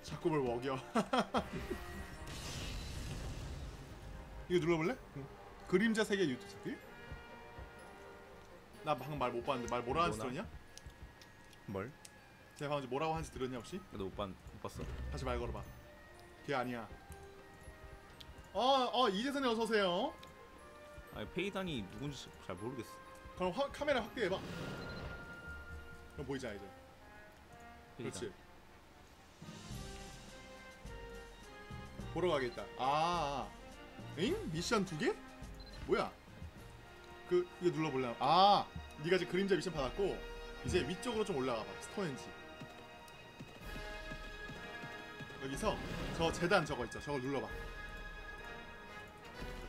자꾸 뭘 먹여. 이거 눌러볼래? 그림자 세계 유튜브? 나 방금 말 못 봤는데 말 뭐라 하는지? 들었냐? 뭘? 제가 방금 뭐라고 하는지 들었냐 혹시? 나도 못, 봤, 못 봤어 다시 말 걸어봐. 걔 아니야. 어, 어 이재선이 어서 오세요. 아니 페이단이 누군지 잘 모르겠어 그럼 화, 카메라 확대해봐. 그럼 보이자 이제. 페이단. 그렇지. 보러 가겠다. 아, 아. 엥? 미션 두 개? 뭐야? 그 이거 눌러볼래? 아, 네가 이제 그림자 미션 받았고 이제 위쪽으로 좀 올라가봐. 스톤헨지. 여기서 저 제단 저거 있죠? 저걸 눌러봐.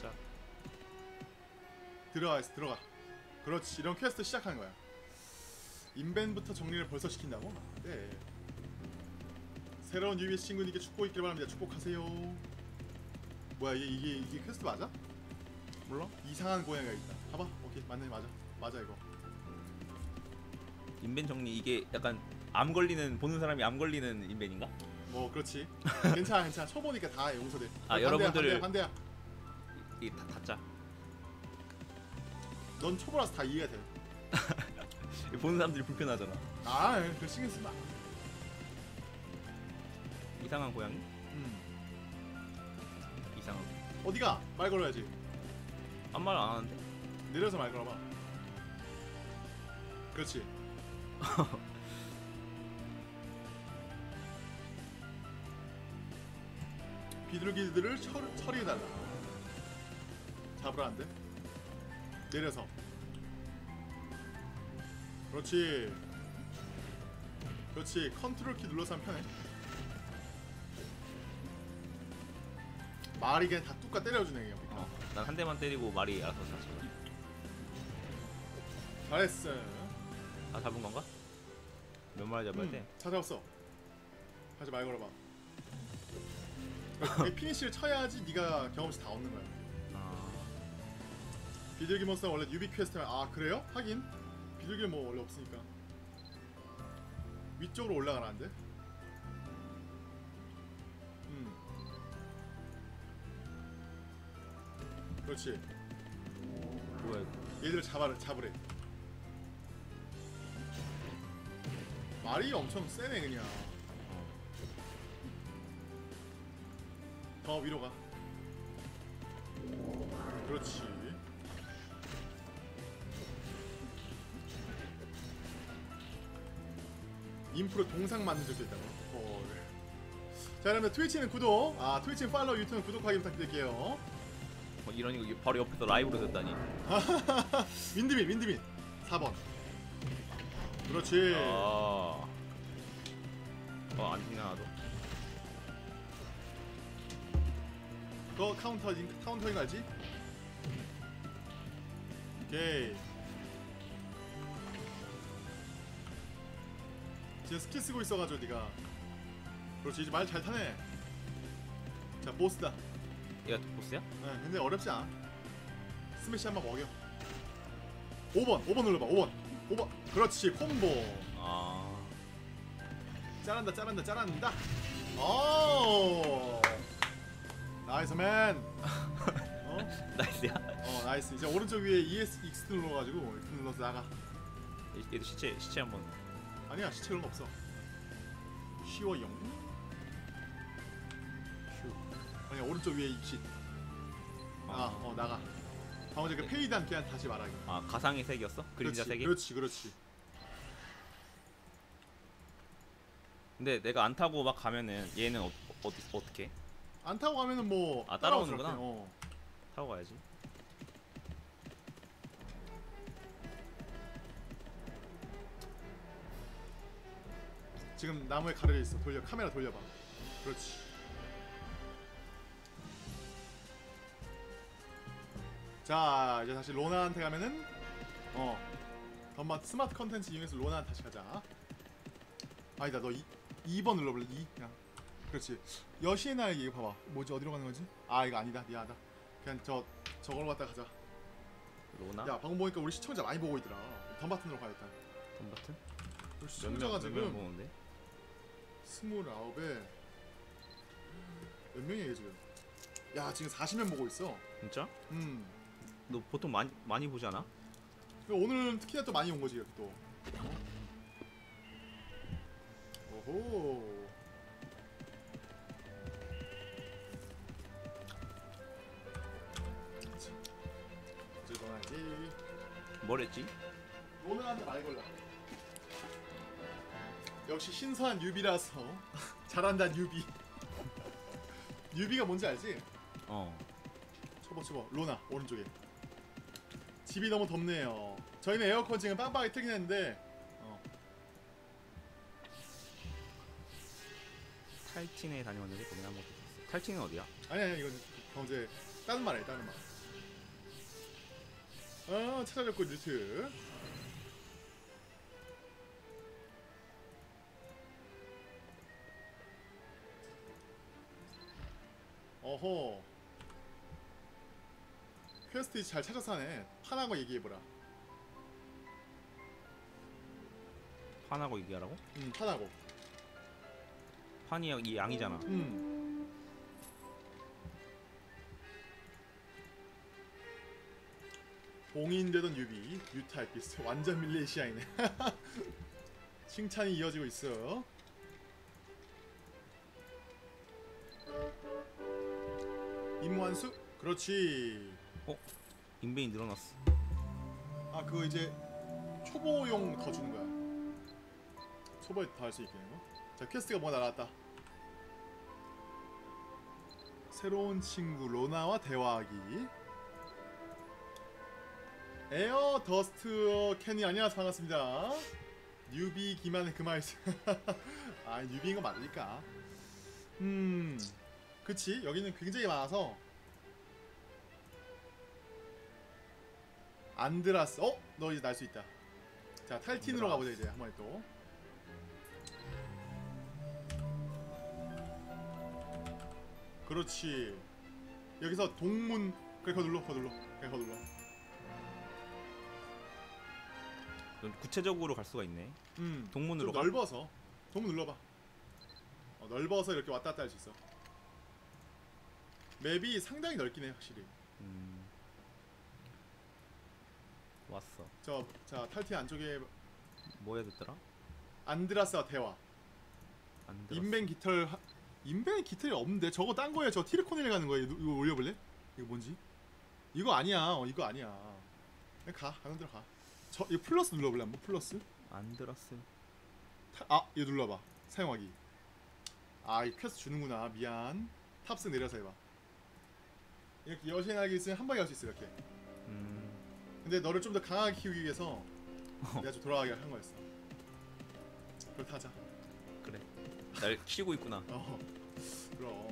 자 들어가 있어 들어가 그렇지 이런 퀘스트 시작하는 거야 인벤부터 정리를 벌써 시킨다고? 네 새로운 뉴비 친구님께 축복 있길 바랍니다 축복하세요 뭐야 이게 이게 이게 퀘스트 맞아? 몰라? 이상한 고양이가 있다 봐봐 오케이 맞네 맞아 맞아 이거 인벤 정리 이게 약간 암 걸리는 보는 사람이 암 걸리는 인벤인가? 뭐 그렇지 괜찮아 괜찮아 쳐보니까 다 용서돼 아, 반대야, 여러분들- 반대야, 반대야. 이게 다 다짜 넌 초보라서 다 이해가 돼 보는 사람들이 불편하잖아 아, 그 신경 쓰지 마. 이상한 고양이? 음. 이상한 어디가? 말 걸어야지. 아무 말 안 하는데? 내려서 말 걸어봐. 그렇지. 비둘기들을 처, 처리해달라. 잡으라 안 돼? 내려서. 그렇지. 그렇지. 컨트롤 키 눌러서 하면 편해. 말이 그냥 다 뚜까 때려주네 그냥. 어, 난 한 대만 때리고 말이 알아서 잡혀 잘했어. 다 잡은 건가? 몇 마리 잡아야 돼? 음, 찾아왔어. 다시 말 걸어봐. 그 피니시를 쳐야지 네가 경험치 다 얻는 거야. 아, 비둘기 몬스터 원래 뉴비 퀘스트면 아 그래요? 하긴 비둘기 뭐 원래 없으니까 위쪽으로 올라가라는데. 그렇지. 뭐야 얘들 잡아라 잡으래. 말이 엄청 세네 그냥. 어. 더 위로 가. 그렇지. 인프로 동상 만든 적도 있다고. 헐. 자 그러면 트위치는 구독, 아 트위치는 팔로우, 유튜브는 구독하기 부탁드릴게요. 뭐 이런 거 바로 옆에서 라이브로 듣다니 민드민, 민드민. 4번. 그렇지. 아. 어 안 죽네 하나도 너 카운터인 거 알지? 오케이. 지금 스킬 쓰고 있어가지고 네가 그렇지 이제 말 잘 타네. 자 보스다. 얘가 보스야? 네, 근데 어렵지 않아. 스매시 한번 먹여. 5번, 5번 눌러봐. 5번, 5번. 그렇지 콤보. 아 짜란다, 짜란다, 짜란다. 오. nice man. 어? 나이스야 어 나이스 이제 오른쪽 위에 ES X 눌러가지고 X 눌러서 나가 얘- 얘도 시체 시체 한 번 아니야 시체 그런 거 없어 쉬워용 오른쪽 위에 X 아어 나가. 방금 전에 그 페이단 그냥 다시 말하기. 아 가상의 색이었어? 그림자 그렇지, 색이? 그렇지 그렇지. 근데 내가 안 타고 막 가면은 얘는 어, 어디 어떻게? 안 타고 가면은 뭐 아, 따라오는구나. 저렇게, 어. 타고 가야지. 지금 나무에 가려져 있어. 돌려 카메라 돌려봐. 그렇지 자 이제 다시 로나한테 가면은 어 덤마 스마트 컨텐츠 이용해서 로나 다시 가자. 아니다 너 이, 2번 눌러볼래? 2 그냥. 그렇지. 여시의 날 이거 봐봐. 뭐지 어디로 가는 거지? 아 이거 아니다 미안하다. 그냥 저 저걸로 갔다 가자. 로나? 야 방금 보니까 우리 시청자 많이 보고 있더라. 덤바튼으로 가야겠다. 돈 같은? 우리 시청자가 지금 보는데? 스물아홉에 몇 명이야 지금? 야 지금 40명 보고 있어. 진짜? 음. 너 보통 많이 많이 보지 않아? 오늘은 특히나 또 많이 온 거지 또. 오호. 이제 전화지. 뭐랬지? 오늘한테 말 걸라. 역시 신선한 뉴비라서 잘한다 뉴비. 뉴비가 뭔지 알지? 어. 쳐봐 쳐봐 로나 오른쪽에 집이 너무 덥네요. 저희는 에어컨 지금 빵빵하게 틀긴 했는데 어, 탈틴에 다녀왔는데 거기 한번 있었어. 탈틴은 어디야? 아니 아니 이건 경제 다른 말이에요 다른 말. 어, 찾아뵙고 뉴트 어허 퀘스트 잘 찾아서 하네. 판하고 얘기해보라. 판하고 얘기하라고? 음 판하고. 판이 이 양이잖아. 음 봉인되던 뉴비 뉴타이피스트 완전 밀레시아이네. 칭찬이 이어지고 있어. 임완수? 그렇지 인벤이 늘어났어. 아 그거 이제 초보용 더 주는 거야. 초보에 더 할 수 있게? 자 퀘스트가 뭐가 날아왔다. 새로운 친구 로나와 대화하기. 에어 더스트 캐니 안녕하세요. 반갑습니다. 뉴비 기만의 그마이스 아 뉴비인 거 맞으니까. 음 그치. 여기는 굉장히 많아서 안드라스. 어? 너 이제 날 수 있다. 자 탈틴으로 가보자 이제. 한 번에 또. 그렇지. 여기서 동문. 그래 거 눌러 거 눌러. 그래 거 눌러. 넌 구체적으로 갈 수가 있네. 음. 동문으로 좀 가? 넓어서. 동문 눌러봐. 어, 넓어서 이렇게 왔다 갔다 할 수 있어. 맵이 상당히 넓긴 해 확실히. 음. 왔어. 저 자 탈틴 안쪽에 뭐 해야 됐더라? 안드라스와 대화. 안 들었어. 인벤 깃털 하... 인벤 깃털이 없는데? 저거 딴 거예요. 저 티르코넬 가는 거예요. 이거 올려볼래? 이거 뭔지? 이거 아니야. 어, 이거 아니야. 그냥 가. 가는 대로 가 저 이거 플러스 눌러볼래? 한번 플러스? 안 들었어. 타... 아 이거 눌러봐. 사용하기. 아이 퀘스트 주는구나. 미안. 탑승 내려서 해봐. 이렇게 여신하게 있으면 한 방에 갈수 있어 이렇게. 음. 근데 너를 좀 더 강하게 키우기 위해서 내가 좀 돌아가게 한 거였어. 그렇다 하자. 그래. 날 키우고 있구나. 어. 그럼.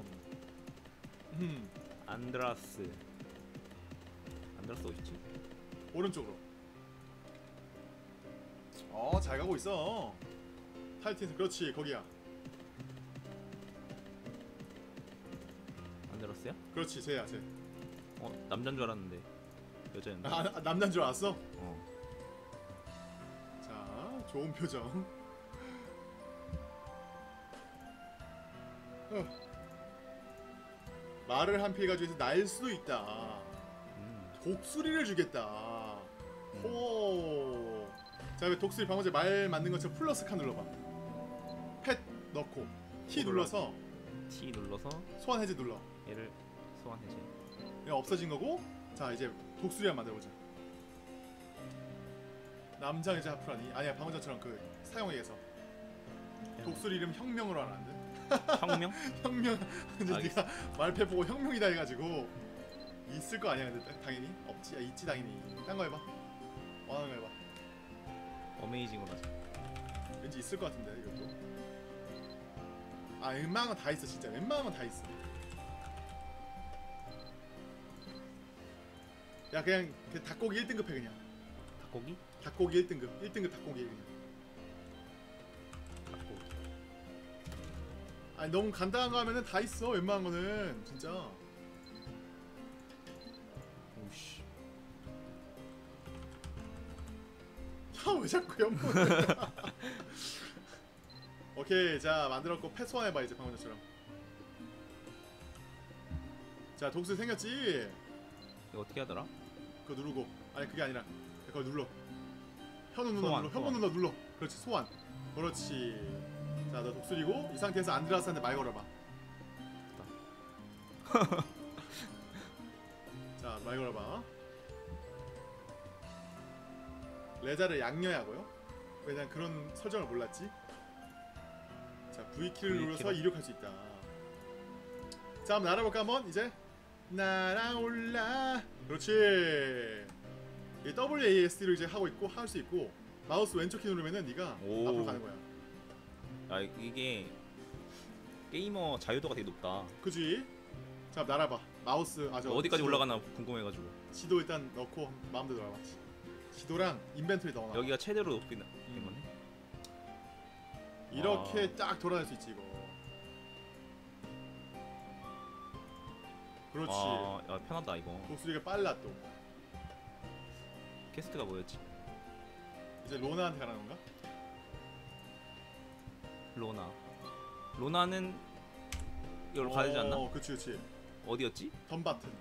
음 안드라스. 안드라스 어딨지? 오른쪽으로. 어잘 가고 있어. 타이틴 그렇지 거기야. 안드라스야? 그렇지 쟤야 쟤. 어 남잔 줄 알았는데 여자였네. 아, 아, 남자인 줄 알았어? 어. 자 좋은 표정 어. 말을 한 피가 중에서 날 수도 있다 음. 독수리를 주겠다 음. 호. 자, 왜 독수리 전에 말 맞는 것처럼 플러스 칸 눌러봐. 펫 넣고 T 뭐 눌러서 T 눌러서 소환 해제 눌러. 얘를 소환해제. 얘 없어진 거고. 자, 이제 독수리 한번 만들어보자. 남자 여자 하프라니. 아니야 방금 전처럼 그 사용에서. 독수리 이름 혁명으로 하는데 혁명? 혁명. 이제 알겠어. 네가 말패 보고 혁명이다 해가지고 있을 거 아니야 근데 당연히? 없지. 야, 있지 당연히. 딴 거 해봐. 원하는 거 해봐. 어메이징으로 하자. 왠지 있을 것 같은데 이것도. 아 웬만한 건 다 있어 진짜. 웬만한 건 다 있어 야 그냥 그 닭고기 1등급 해 그냥 닭고기? 닭고기 1등급 1등급 닭고기 그냥. 닭고기. 아니 너무 간단한 거 하면은 다 있어 웬만한 거는 진짜 오씨. 야왜 자꾸 연문 오케이 자 만들었고 펫 소환해봐 이제 방금 전처럼 자 독수 생겼지 이거 어떻게 하더라? 그거 누르고. 아니 그게 아니라 그거 눌러. 현우 눌러 소환, 눌러 현우 소환. 눌러 눌러. 그렇지 소환. 그렇지. 자너 독수리고 이 상태에서 안드라스한테 말 걸어봐. 자말 걸어봐. 레자를 양녀하고요. 왜냐면 그런 설정을 몰랐지. 자 V키를 V 눌러서? 이륙할 수 있다. 자 한번 날아볼까 한번? 이제 날아올라 그렇지 이 WASD를 이제 하고 있고 할 수 있고 마우스 왼쪽 키 누르면은 네가 오. 앞으로 가는 거야 아 이게 게이머 자유도가 되게 높다. 그지? 자 날아봐 마우스 아저 어디까지 올라가나 궁금해가지고 지도 일단 넣고 마음대로 날아봐 지도랑 인벤토리 넣어놔 여기가 최대로 높게 나- 된 거네. 이렇게 아. 딱 돌아갈 수 있지 이거 그렇지 아, 야, 편하다 이거. 독수리가 빨라 또 퀘스트가 뭐였지? 이제 로나한테 가라는 건가? 로나. 로나는 이걸로 가야 되지 않나? 어 그치 그치 어디였지? 덤바튼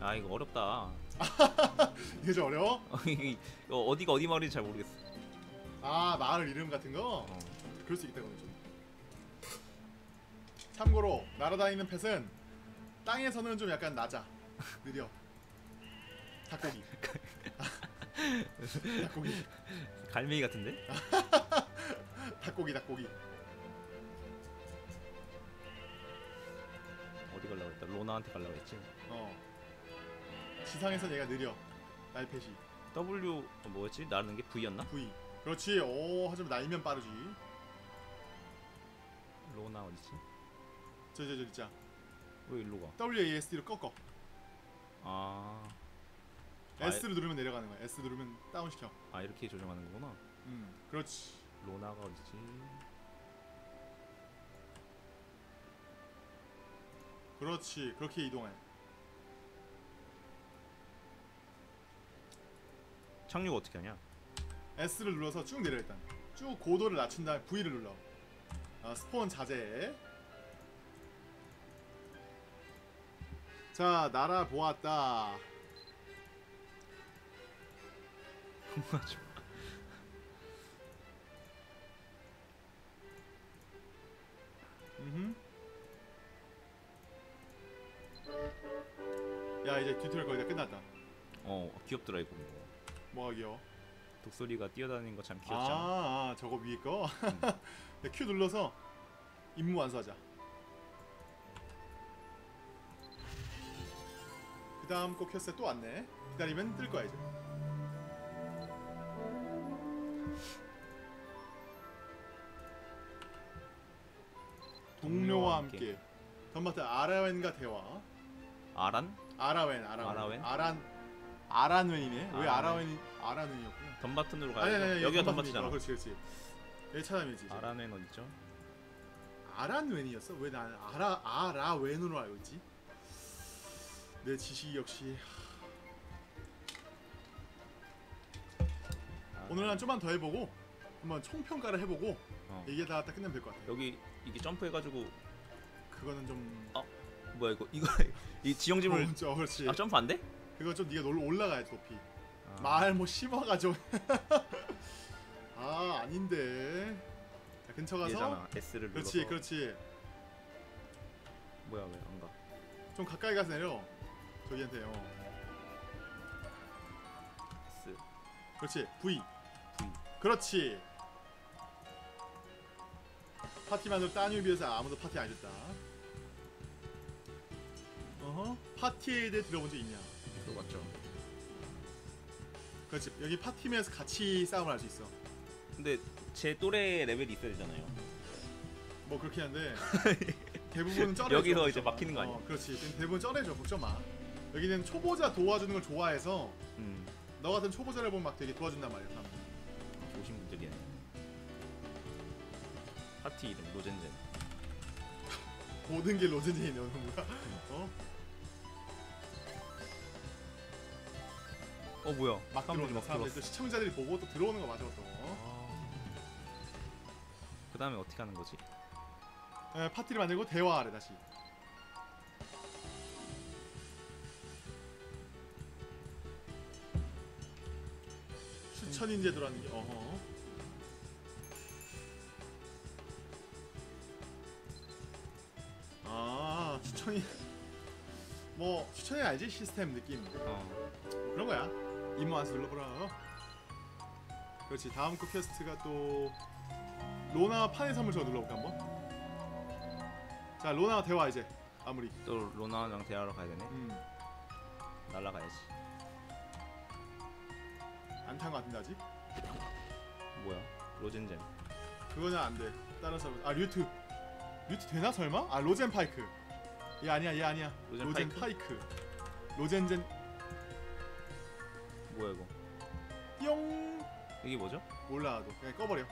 아 이거 어렵다. 이게 좀 어려워? 이거 어디가 어디 마을인지 잘 모르겠어. 아 마을 이름 같은 거? 어. 그럴 수 있겠다 그건 좀 참고로 날아다니는 펫은 땅에서는 좀 약간 낮아 느려 닭고기 닭고기 갈매기 같은데? 닭고기 닭고기 어디 가려고 했다. 로나한테 가려고 했지. 어 지상에서 얘가 느려 날펫이 W 어, 뭐였지? 나르는 게 V였나? V 그렇지 오 하지만 날면 빠르지 로나 어디지? 저저저 진짜 왜 일로 가? WASD로 꺾어. 아, 아, S를 누르면 내려가는 거야. S 누르면 다운시켜. 아 이렇게 조정하는 거구나. 음 그렇지. 로나가 어디지? 그렇지. 그렇게 이동해. 착륙 어떻게 하냐? S를 눌러서 쭉 내려 일단. 쭉 고도를 낮춘 다음에 V를 눌러. 아, 스폰 자제 자 날아 보았다 맞아. 야 이제 튜토리얼 거의 다 끝났다 어 귀엽더라 이거. 뭐가 귀여워 독수리가 뛰어다니는 거 참 귀엽잖아. 아, 아 저거 위에 거 음. 네, Q 눌러서 임무 완수하자 그 다음 거 켰을 때 또 왔네 기다리면 뜰 거야 이제 동료와 함께 덤바트 아라웬과 대화 아란? 아라웬 아라웬 아라웬? 아란 아란웬이네 왜 아라웬. 아라웬이 아란웬이었구나 덤바튼으로 가야 돼. 여기가 덤바튼이니까. 덤바트잖아. 그렇지 그렇지 여기 찾아내지 이제. 아란은 어디죠? 아란웬이었어? 왜 난 아라 아라웬으로 알고 있지? 내 지식이 역시 아, 오늘은 좀만 더 해보고 한번 총평가를 해보고 어. 얘기 다딱 끝내면 될 것 같아. 여기 이게 점프해가지고 그거는 좀 어, 뭐야 이거 이거 이 지형지물 어, 저, 그렇지. 아 점프 안 돼? 그거 좀 네가 놀 올라가야지 높이. 아, 말뭐 심어가지고. 아 아닌데. 자 근처 가서. 얘잖아. S를 눌러서. 그렇지 그렇지. 뭐야 왜 안 가? 좀 가까이 가서 내려. 저기한테 어. S 그렇지 V. 그렇지. 파티만으로 따님에 비해서 아무도 파티 안 해줬다. 어허. 파티에 대해 들어본 적 있냐? 그거 맞죠? 그렇지. 여기 파티면서 같이 싸움을 할 수 있어. 근데 제 또래 레벨이 있어야 되잖아요. 뭐 그렇긴 한데 대부분은 쩔어져. 여기서 이제 마. 막히는 거 아니야? 어, 그렇지. 대부분 쩔어져. 걱정 마. 여기는 초보자 도와주는 걸 좋아해서 음. 너 같은 초보자를 보면 막 되게 도와준단 말이야. 사람. 좋으신 분들이네. 파티 이름 로젠젠. 모든 게 로젠진이 오는 거야. 어? 어 뭐야? 막 들어오는 막 들어왔어. 시청자들이 보고 또 들어오는 거 맞아 또. 그 다음에 어떻게 하는 거지? 에, 파티를 만들고 대화하래 다시. 천 인재 들어왔는 게 어허. 아 추천이 뭐 추천이 알지 시스템 느낌 어. 그런 거야. 이모 안수 눌러보라. 그렇지. 다음 거 퀘스트가 또 로나 판의 선물 저거 눌러볼까 한번. 자 로나 대화 이제 마무리. 또 로나랑 대화하러 가야 되네. 음. 날라가야지. 안탄거 같은데 아직? 뭐야? 로젠젠. 그거는 안 돼. 다른 사람. 아 류트. 류트 되나 설마? 아 로젠 파이크. 얘 아니야 얘 아니야. 로젠 로젠, 파이크. 로젠젠 뭐야 이거? 뿅. 이게 뭐죠? 몰라 나도 그냥 꺼버려.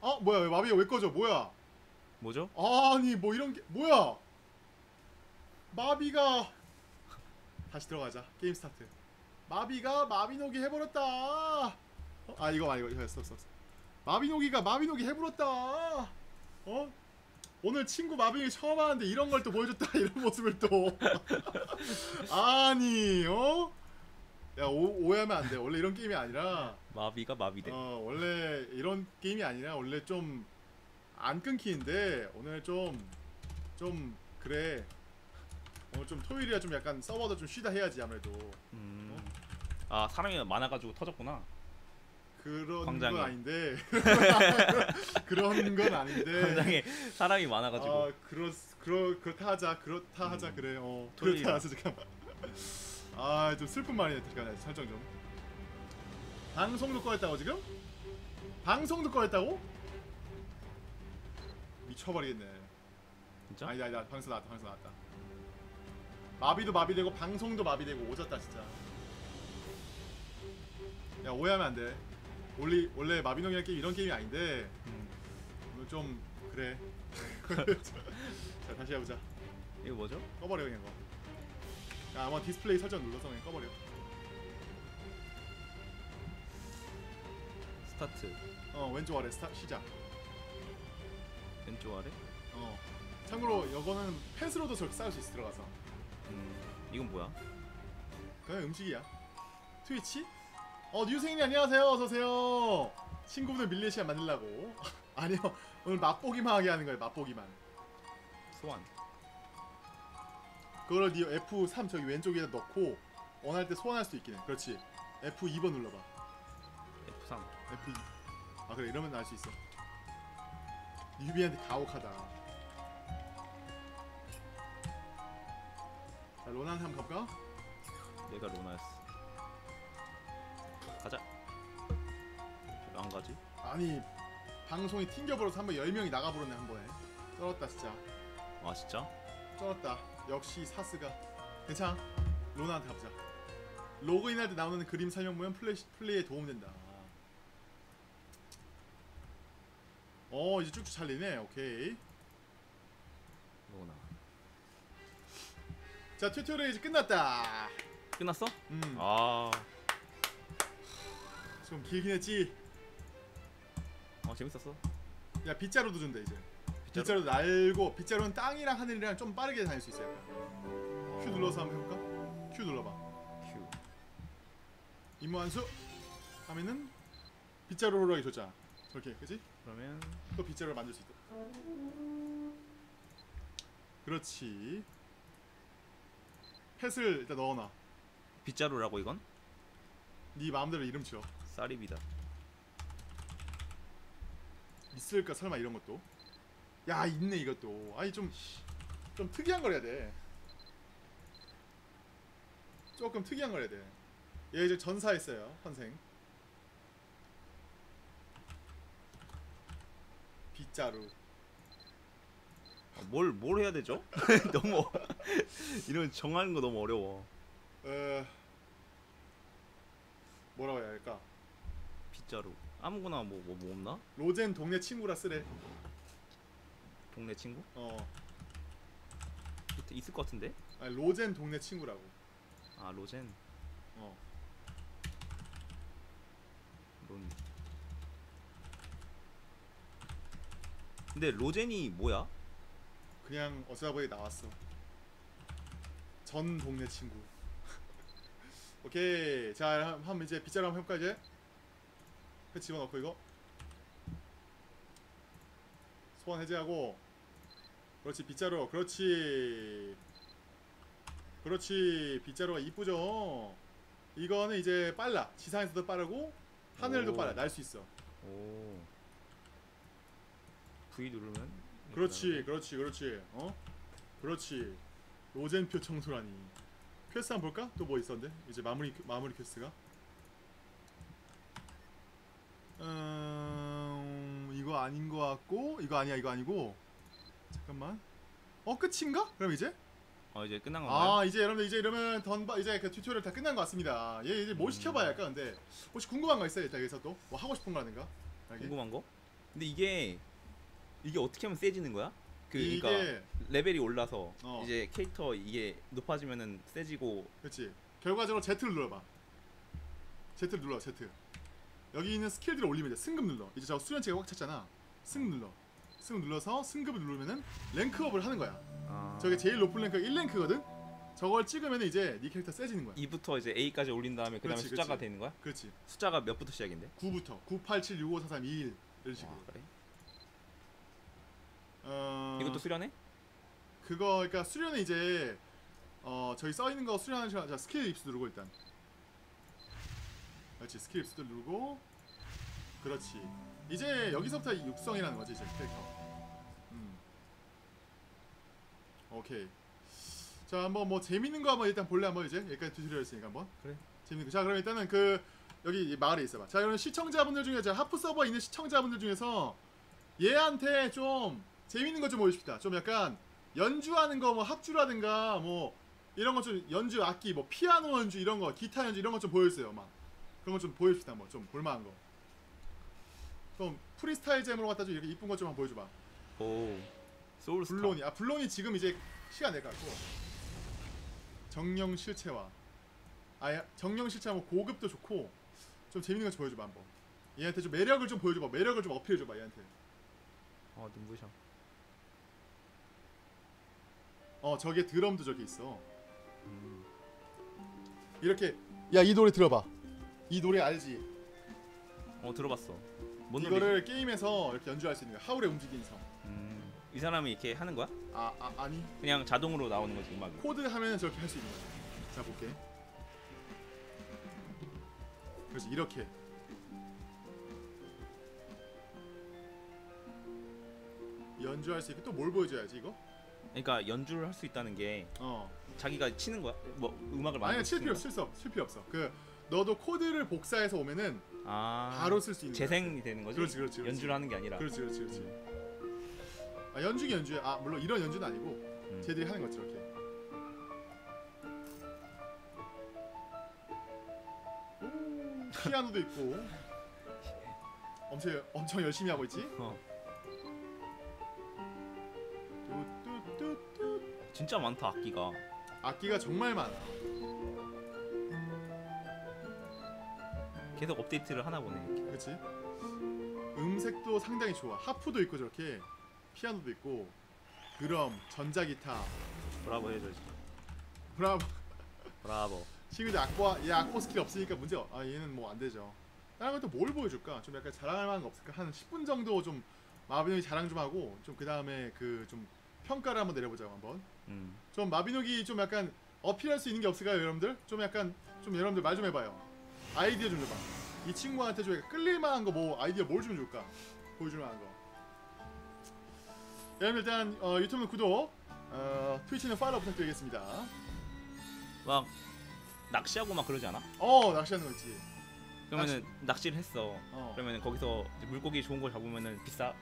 어 뭐야 왜 마비가 왜 꺼져? 뭐야? 뭐죠? 아니 뭐 이런 게 뭐야? 마비가 다시 들어가자 게임 스타트. 마비가 마비노기 해버렸다. 어? 아 이거 아니고 이거 스톱. 마비노기가 마비노기 해버렸다. 어? 오늘 친구 마비노기 처음 하는데 이런 걸 또 보여줬다 이런 모습을 또 아니 어? 야 오, 오해하면 안 돼. 원래 이런 게임이 아니라 마비가 마비돼. 어 원래 이런 게임이 아니라 원래 좀 안 끊기는데 오늘 좀좀 그래 오늘 좀 토요일이라 좀 약간 서버도 좀 쉬다 해야지 아무래도 음. 아 사람이 많아가지고 터졌구나. 그런 광장에. 건 아닌데 그런 건 아닌데 광장에 사람이 많아가지고. 아 그렇 그렇 그렇다 하자 그렇다 하자 음. 그래 어. 그렇다 하자 잠깐만 아좀 슬픈 말이네 잠깐 설정 좀 방송도 꺼였다고 지금 방송도 꺼였다고 미쳐버리겠네 진짜? 아니다 아니다 방송 나왔다 방송 나왔다 마비도 마비되고 방송도 마비되고 오졌다 진짜 야 오해하면 안 돼 원래 원래 마비노기란 게임 이런 게임이 아닌데 음. 오늘 좀 그래 자 다시 해보자 이거 뭐죠? 꺼버려 그냥 거 야, 아마 디스플레이 설정 눌러서 그냥 꺼버려 스타트 어 왼쪽 아래 스타 시작 왼쪽 아래. 어 참고로 이거는 펫으로도 저렇게 쌓을 수 있어 들어가서 음. 이건 뭐야? 그냥 음식이야. 트위치? 어 뉴생님 안녕하세요. 어서 오세요. 친구분들 시간 만들라고. 아니요 오늘 맛보기만 하게 하는 거예요. 맛보기만. 소환. 그거를 네 F3 저기 왼쪽에다 넣고 원할 때 소환할 수 있긴 해. 그렇지. F2번 눌러봐. F3. F2. 아 그래 이러면 알 수 있어. 유비한테 가혹하다. 자 로난 한번 가볼까? 내가 로나였어. 가자. 왜 안 가지? 아니 방송이 튕겨버려서 한번 10명이 나가버렸네 한 번에. 쩔었다 진짜. 아 진짜? 쩔었다. 역시 사스가 괜찮아. 로나한테 가보자. 로그인할 때 나오는 그림 설명문은 플레이, 플레이에 도움된다. 어 이제 쭉쭉 잘리네. 오케이. 로나. 자 튜토리얼 이제 끝났다. 끝났어? 음, 아. 좀 길긴 했지. 어 재밌었어. 야 빗자루도 준대 이제. 빗자루? 빗자루 날고 빗자루는 땅이랑 하늘이랑 좀 빠르게 다닐 수 있어요. 약간. Q 눌러서 한번 해볼까? Q 눌러봐. 큐. 임무 완수 하면은 빗자루로 하기 좋잖아. 저렇게 그지? 그러면 또 빗자루를 만들 수 있다. 그렇지. 펫을 일단 넣어놔. 빗자루라고 이건? 네 마음대로 이름 지어. 쌀입이다. 있을까 설마 이런 것도? 야 있네 이것도. 아니 좀좀 특이한 걸 해야 돼. 조금 특이한 걸 해야 돼. 얘 이제 전사했어요 환생. 빗자루. 뭘 뭘 해야 되죠? 너무 어- 이런 정하는 거 너무 어려워. 어... 뭐라고 해야 할까? 빗자루 아무거나 뭐 뭐 뭐 없나? 로젠 동네 친구라 쓰래. 동네 친구? 어, 밑에 있을 것 같은데? 아니, 로젠 동네 친구라고. 아 로젠 어, 론 근데 로젠이 뭐야? 그냥 어쩌다 보니 나왔어. 전 동네 친구. 오케이, 자, 한- 한번 이제 빗자루 한번 해볼까 이제? 그 집어넣고 이거? 소환 해제하고. 그렇지 빗자루. 그렇지. 그렇지 빗자루가 이쁘죠? 이거는 이제 빨라. 지상에서도 빠르고 하늘도 오. 빨라. 날 수 있어. 오. V 누르면 그렇지. 그렇지 그렇지. 어? 그렇지. 로젠표 청소라니. 퀘스트 한번 볼까? 또 뭐 있었는데? 이제 마무리 마무리 퀘스트가 음 이거 아닌 거 같고 이거 아니야 이거 아니고 잠깐만 어 끝인가 그럼 이제 어 이제 끝난 건가요? 아 이제 여러분들 이제 이러면 던바 이제 그 튜토리얼 다 끝난 것 같습니다 얘 이제 뭘 음. 시켜봐야 할까 근데 혹시 궁금한 거 있어요 일단 여기서 또 뭐 하고 싶은 거라든가 여기? 궁금한 거? 근데 이게 이게 어떻게 하면 세지는 거야? 그 이게 그러니까 레벨이 올라서 어. 이제 캐릭터 이게 높아지면은 세지고 그렇지. 결과적으로 Z를 눌러봐. Z를 눌러. Z. 여기 있는 스킬들을 올리면 돼. 승급 눌러. 이제 저 수련치가 꽉 찼잖아. 승 눌러. 승 눌러서 승급을 누르면은 랭크업을 하는 거야. 아, 저게 제일 높은 랭크가 1랭크거든. 저걸 찍으면 이제 네 캐릭터 세지는 거야. 2부터 이제 A까지 올린 다음에 그 다음에 숫자가. 되는 거야? 그렇지. 숫자가 몇부터 시작인데? 9부터 9, 8, 7, 6, 5, 4, 3, 2, 1 이런 식으로. 와, 그래? 어... 이것도 수련해? 그거 그러니까 수련은 이제 어 저기 써 있는 거 수련하는 시간 자 스킬 입수 누르고 일단 그렇지 스킬 입수도 누르고. 그렇지. 이제 여기서부터 이 육성이라는 거지 이제 캐릭터. 음. 오케이. 자 한번 뭐 재밌는 거 한번 일단 볼래? 한번 이제? 여기까지 튜토리얼이었으니까 한번. 그래. 재밌는 거 자 그럼 일단은 그 여기 이 마을에 있어봐. 자 그럼 시청자분들 중에 자 하프 서버 있는 시청자분들 중에서 얘한테 좀 재밌는 거 좀 보여줍시다. 좀 약간 연주하는 거 뭐 합주라든가 뭐 이런 거 좀 연주 악기 뭐 피아노 연주 이런 거 기타 연주 이런 거 좀 보여주세요 막 그런 거 좀 보여줍시다 뭐 좀 볼만한 거 좀 프리스타일 잼으로 갖다 좀 이렇게 이쁜 거좀 한번 보여줘봐. 오 소울스타. 블론이. 아 블론이 지금 이제 시간 낼것 같고. 정령 실체화. 아 정령 실체화 뭐 고급도 좋고 좀 재밌는 거좀 보여줘봐 한번. 얘한테 좀 매력을 좀 보여줘봐. 매력을 좀 어필해줘봐 얘한테. 어 눈부셔. 어 저게 드럼도 저기 있어. 음. 이렇게 야 이 노래 들어봐 이 노래 알지? 어 들어봤어. 뭔 노래? 이거를 게임에서 이렇게 연주할 수 있는 거야. 하울의 움직이는 성. 음. 이 사람이 이렇게 하는 거야? 아, 아 아니? 그냥 자동으로 나오는 거지 음악이. 코드 하면 저렇게 할 수 있는 거야 자 볼게. 그렇지 이렇게. 연주할 수 있고 또 뭘 보여줘야지 이거? 그러니까 연주를 할 수 있다는 게 어. 자기가 치는 거야? 뭐 음악을 아니야 만들어 칠 필요 없어 칠, 칠 필요 없어. 그 너도 코드를 복사해서 오면은 아 바로 쓸 수 있는 거야. 재생이 되는 거지? 그렇지, 그렇지, 그렇지. 연주를 하는 게 아니라 그렇지 그렇지 그렇지 아 연주기 연주야 아 물론 이런 연주는 아니고 음. 쟤들이 하는 거지 이렇게 오, 피아노도 있고 엄청 엄청 열심히 하고 있지 어. 진짜 많다 악기가 악기가 정말 많아 계속 업데이트를 하나 보네. 그렇지 음색도 상당히 좋아 하프도 있고 저렇게 피아노도 있고 드럼 전자기타 브라보 해줘야지 브라보 브라보 친구들 악보 얘 악보 스킬 없으니까 문제 없- 아 얘는 뭐 안 되죠. 다른 것도 뭘 보여줄까? 좀 약간 자랑할 만한 거 없을까? 한 10분 정도 좀 마비노기 자랑 좀 하고 좀 그 다음에 그 좀 평가를 한번 내려보자고 한번. 음. 좀 마비노기 좀 약간 어필할 수 있는 게 없을까요, 여러분들? 좀 약간 좀 여러분들 말 좀 해봐요. 아이디어 좀 줘봐. 이 친구한테 좀 끌릴만한 거 뭐 아이디어 뭘 주면 좋을까? 보여줄 만한 거. 여러분 일단 어, 유튜브 구독, 어, 트위치는 팔로우 부탁드리겠습니다. 막 낚시하고 막 그러지 않아? 어 낚시하는 거 있지. 그러면은 낚시 를 했어 어. 그러면은 거기서 물고기 좋은 거 잡으면은 비싸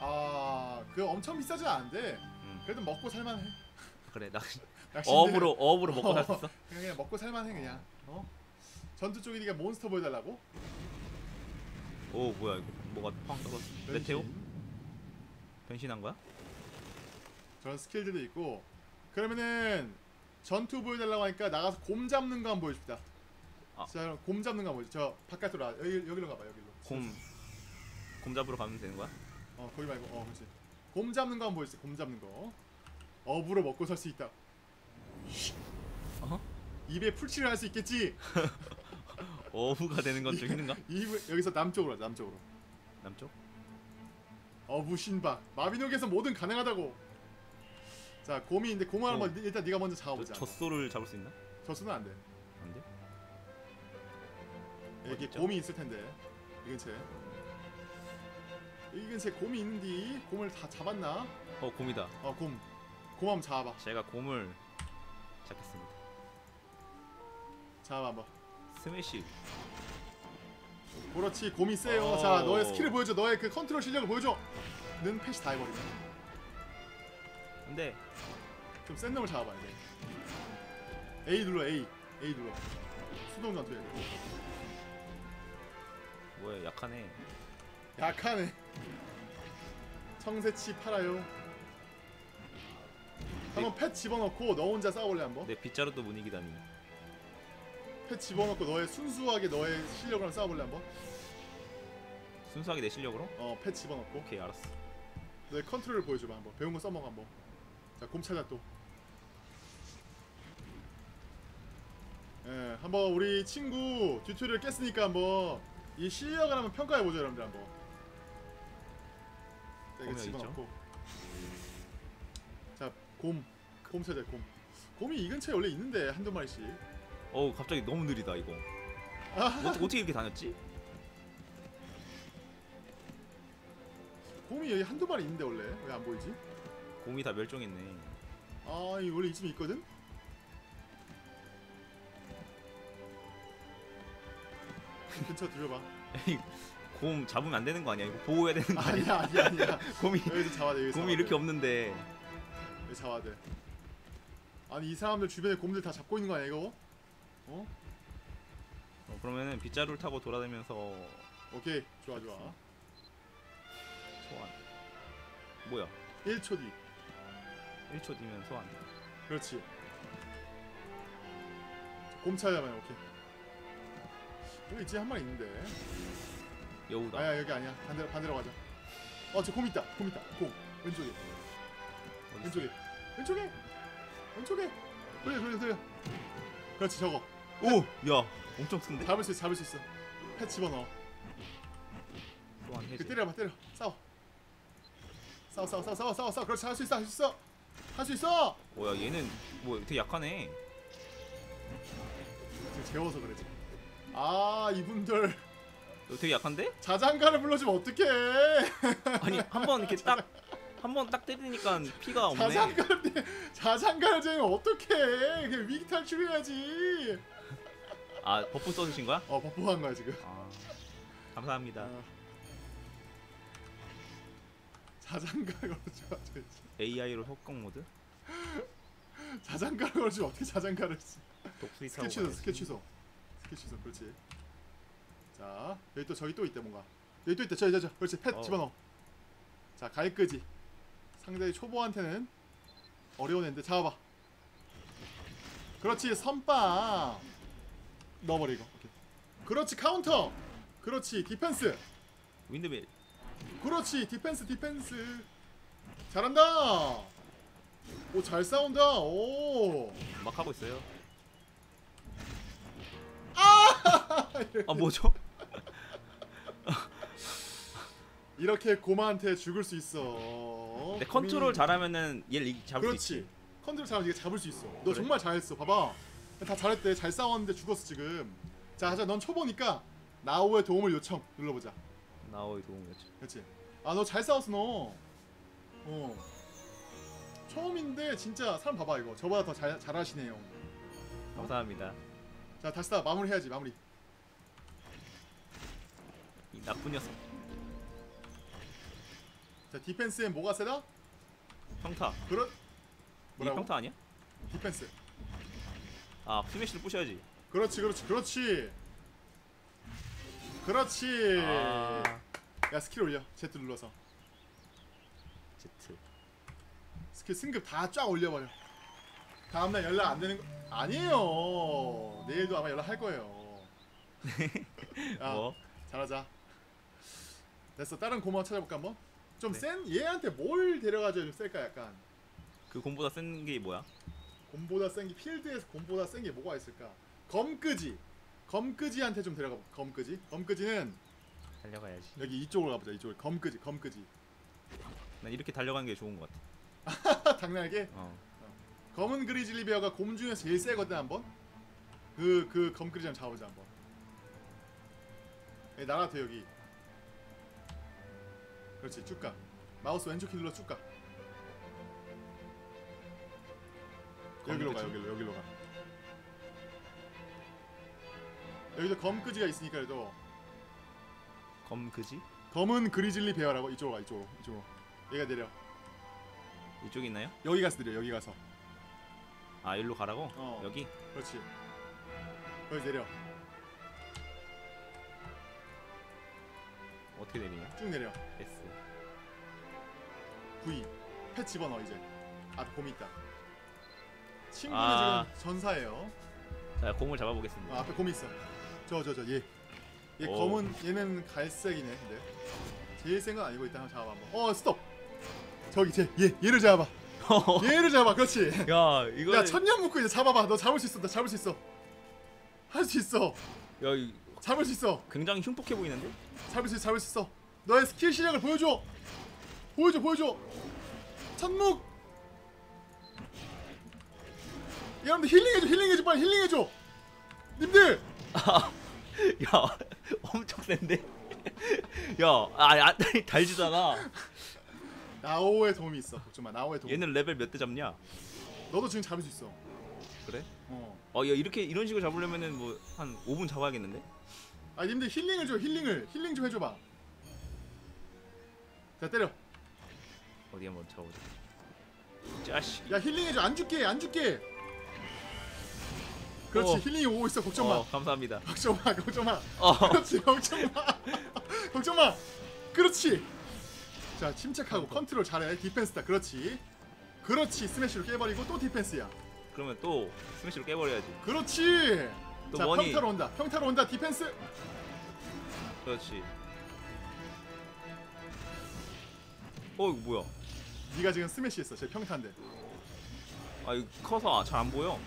아, 그 엄청 비싸지 않은데 음. 그래도 먹고 살만해. 그래 낚시 어업으로 어업으로 먹고 살 수 있어? 그냥, 그냥 먹고 살만해 그냥. 어? 전투 쪽이 니가 몬스터 보여달라고? 오 뭐야 이거 뭐가 팡 떨어졌어 메테오? 변신. 변신한 거야? 저런 스킬들도 있고 그러면은 전투 보여달라고 하니까 나가서 곰 잡는 거 한번 보여줍시다 아. 자 그럼 곰 잡는 거 한번 보여줘 저 바깥으로 와 여기, 여기로 가봐 여기로 곰. 곰 잡으러 가면 되는 거야? 어 거기 말고 어 그렇지 곰 잡는 거 한번 보여주세요 곰 잡는 거 어부로 먹고 살 수 있다 어? 입에 풀칠을 할 수 있겠지 어부가 되는 건 좀 힘든가? 입 여기서 남쪽으로 하자 남쪽으로 남쪽? 어부 신박 마비노기에서 뭐든 가능하다고 자 곰이 있는데 곰을 어. 한번 일단 네가 먼저 저, 잡아보자 젖소를 잡을 수 있나? 젖소는 안 돼 안 돼? 여기 어딨죠? 곰이 있을 텐데 이 근처에 이 근처에 곰이 있는디 곰을 다 잡았나? 어 곰이다 어 곰 곰 한번 잡아봐 제가 곰을 잡겠습니다 잡아봐 스매시. 그렇지 곰이 세요. 오. 자 너의 스킬을 보여줘. 너의 그 컨트롤 실력을 보여줘. 는 패시 다 해버리네. 근데 좀센 놈을 잡아봐 이제 A 눌러 A. A 눌러. 수동 전투에 뭐야 약하네. 약하네. 청새치 팔아요. 한번 펫 집어넣고 너 혼자 싸워볼래 한번? 내 빗자루도 못 이기다니 펫 집어넣고 너의 순수하게 너의 실력을 한번 싸워볼래 한번? 순수하게 내 실력으로? 어 펫 집어넣고. 오케이 알았어. 너의 컨트롤을 보여줘봐 한번. 배운 거 써먹어 한번. 자 곰 찾아 또. 예, 한번 우리 친구 튜토리얼 깼으니까 한번 이 실력을 한번 평가해보죠 여러분들 한번. 자 이거 집어넣고. 자 곰. 곰 찾아 곰. 곰이 이 근처에 원래 있는데 한두 마리씩 어우 갑자기 너무 느리다 이거 아, 어떻게, 어떻게 이렇게 다녔지? 곰이 여기 한두 마리 있는데 원래 왜 안 보이지? 곰이 다 멸종했네 아, 이 원래 이쯤에 있거든? 근처 들려봐. 곰 잡으면 안 되는 거 아니야? 이거 보호해야 되는 거 아니야? 아니야, 아니야, 아니야. 곰이 여기서 잡아야 돼, 여기 곰이 이렇게 없는데 여기 잡아야 돼. 아니, 이 사람들 주변에 곰들 다 잡고 있는 거 아니야, 이거? 어? 어, 그러면은 빗자루를 타고 돌아다니면서 오케이, 좋아, 좋아. 소환 뭐야 1초 뒤. 1초 뒤면 소환 그렇지. 곰 찾아봐요, 오케이. 여기 이제 한 마리 있는데. 여우다 아야, 여기 아니야. 반대로, 반대로 가자. 어, 저 곰 있다, 곰 있다. 곰. 왼쪽에. 왼쪽에 왼쪽에 왼쪽에 그래 그래 그래 그렇지 저거 오! 야 엄청 큰데? 잡을 수 있어 잡을 수 있어. 펫 집어넣어. 그 때려봐 때려. 싸워. 싸워 싸워 싸워 싸워 싸워. 싸워 그렇지 할 수 있어 할 수 있어. 할 수 있어! 뭐야 얘는 뭐 되게 약하네. 지금 재워서 그래 지금. 아 이분들. 너 되게 약한데? 자장가를 불러주면 어떡해. 아니 한 번 이렇게 딱 한 번 딱 때리니까 피가 없네. 자장가를 자장가를 재면 어떡해. 그냥 위기 탈출해야지 아 버프 써주신 거야? 어 버프한 거야 지금. 아 감사합니다. 어. 자장가를 걸어줘 AI로 협공 모드? 자장가를 걸어주면 어떻게 자장가를 지 독수리 스케치 타고 취소. 스케치 취소. 스케치 취소 그렇지. 자 여기 또 저기 또 있대 뭔가. 여기 또 있대 저기 저기 저 그렇지. 펫 어. 집어넣어. 자 갈끄지. 상대의 초보한테는 어려운 애인데 잡아봐. 그렇지 선빵 넣어버리고 오케이. 그렇지 카운터 그렇지 디펜스 윈드밀 그렇지 디펜스 디펜스 잘한다 오 잘 싸운다 오 막 하고 있어요 아 아 뭐죠? 이렇게 곰한테 죽을 수 있어. 내 컨트롤 잘하면은 얘를 이- 잡을 수 그렇지. 있지 컨트롤 잘하면 이게 잡을 수 있어. 너 그래? 정말 잘했어. 봐봐. 다 잘했대. 잘 싸웠는데 죽었어 지금. 자, 하자. 넌 초보니까 나오의 도움을 요청 눌러보자. 나오의 도움이었지 그렇지. 아, 너 잘 싸웠어 너. 어. 처음인데 진짜 사람 봐봐 이거. 저보다 더 잘 잘하시네요. 감사합니다 자, 다시 다 마무리 해야지 마무리. 이 나쁜 녀석 자, 디펜스엔 뭐가 세다? 평타 그런 이 뭐라고? 평타 아니야? 디펜스. 아 스매시를 부셔야지 그렇지, 그렇지, 그렇지. 그렇지. 아, 야 스킬 올려. Z 눌러서 Z. 스킬 승급 다 쫙 올려버려. 다음날 연락 안 되는 거 아니에요. 내일도 아마 연락할 거예요. 야, 뭐? 잘하자. 됐어. 다른 고마워 찾아볼까 한번. 좀 네. 센 얘한테 뭘 데려가줘야 좀 셀까 약간. 그 곰보다 센 게 뭐야? 곰보다 센 게 필드에서 곰보다 센 게 뭐가 있을까? 검끄지. 검끄지한테 좀 데려가. 봐. 검끄지. 검끄지는 달려가야지. 여기 이쪽으로 가보자. 이쪽으로. 검끄지. 검끄지. 난 이렇게 달려가는 게 좋은 것 같아. 당나게 어. 검은 grizzly bear가 곰 중에서 제일 세거든 한번. 그 그 검끄지 한번 잡아보자 한번. 예, 나가도 여기. 그렇지 쭉 가. 마우스 왼쪽 키 눌러 쭉 가. 여기로 가 여기로 여기로 가. 여기도 검끄지가 있으니까 그래도 검 그지? 검은 그리즐리 베어라고 이쪽으로 가 이쪽으로 이쪽으로. 얘가 내려. 이쪽 있나요? 여기 가서 내려 여기 가서. 아 일로 가라고? 어. 여기? 그렇지. 여기 내려. 어떻게 내리냐? 쭉 내려. S. V. 펫 집어넣어 이제. 앞에 곰이 있다. 친구는 아. 지금 전사예요. 자 곰을 잡아보겠습니다. 아, 앞에 곰이 있어. 저 저 저 얘. 얘 오. 검은 얘는 갈색이네. 근데 제일 센건 아니고 일단 한번 잡아봐. 한번. 어 스톱. 저기 쟤얘 얘를 잡아봐. 얘를 잡아. 그렇지. 야 이거 야 천년 묶고 이제 잡아봐. 너 잡을 수 있어. 너 잡을 수 있어. 할 수 있어. 야 이, 잡을 수 있어. 굉장히 흉폭해 보이는데? 잡을 수 있어. 잡을 수 있어. 너의 스킬 실력을 보여줘. 보여줘. 보여줘. 천묵. 여러분들 힐링해줘. 힐링해줘. 빨리 힐링해줘. 님들. 야 엄청 센데? 야아 아, 달지잖아. 나오의 도움이 있어. 걱정 마. 나오의 도움. 얘는 레벨 몇 대 잡냐? 너도 지금 잡을 수 있어. 그래? 어. 어, 야 이렇게 이런 식으로 잡으려면은 뭐 한 5분 잡아야겠는데? 아 님들 힐링을 줘. 힐링을. 힐링 좀 해줘봐. 자 때려. 어디 한번 잡아보자. 짜식. 야 힐링해줘. 안 줄게. 안 줄게. 그렇지. 어. 힐링이 오고 있어. 걱정 마. 어, 감사합니다. 걱정 마. 걱정 마. 어. 그렇지 걱정 마 걱정 마 그렇지 자 침착하고 컨트롤 잘해 디펜스다 그렇지 그렇지 스매시로 깨버리고 또 디펜스야 그러면 또 스매시로 깨버려야지. 그렇지 또자 머니. 평타로 온다 평타로 온다 디펜스 그렇지. 어 이거 뭐야? 네가 지금 스매시 했어 쟤 평타인데 아 이거 커서 잘 안 보여.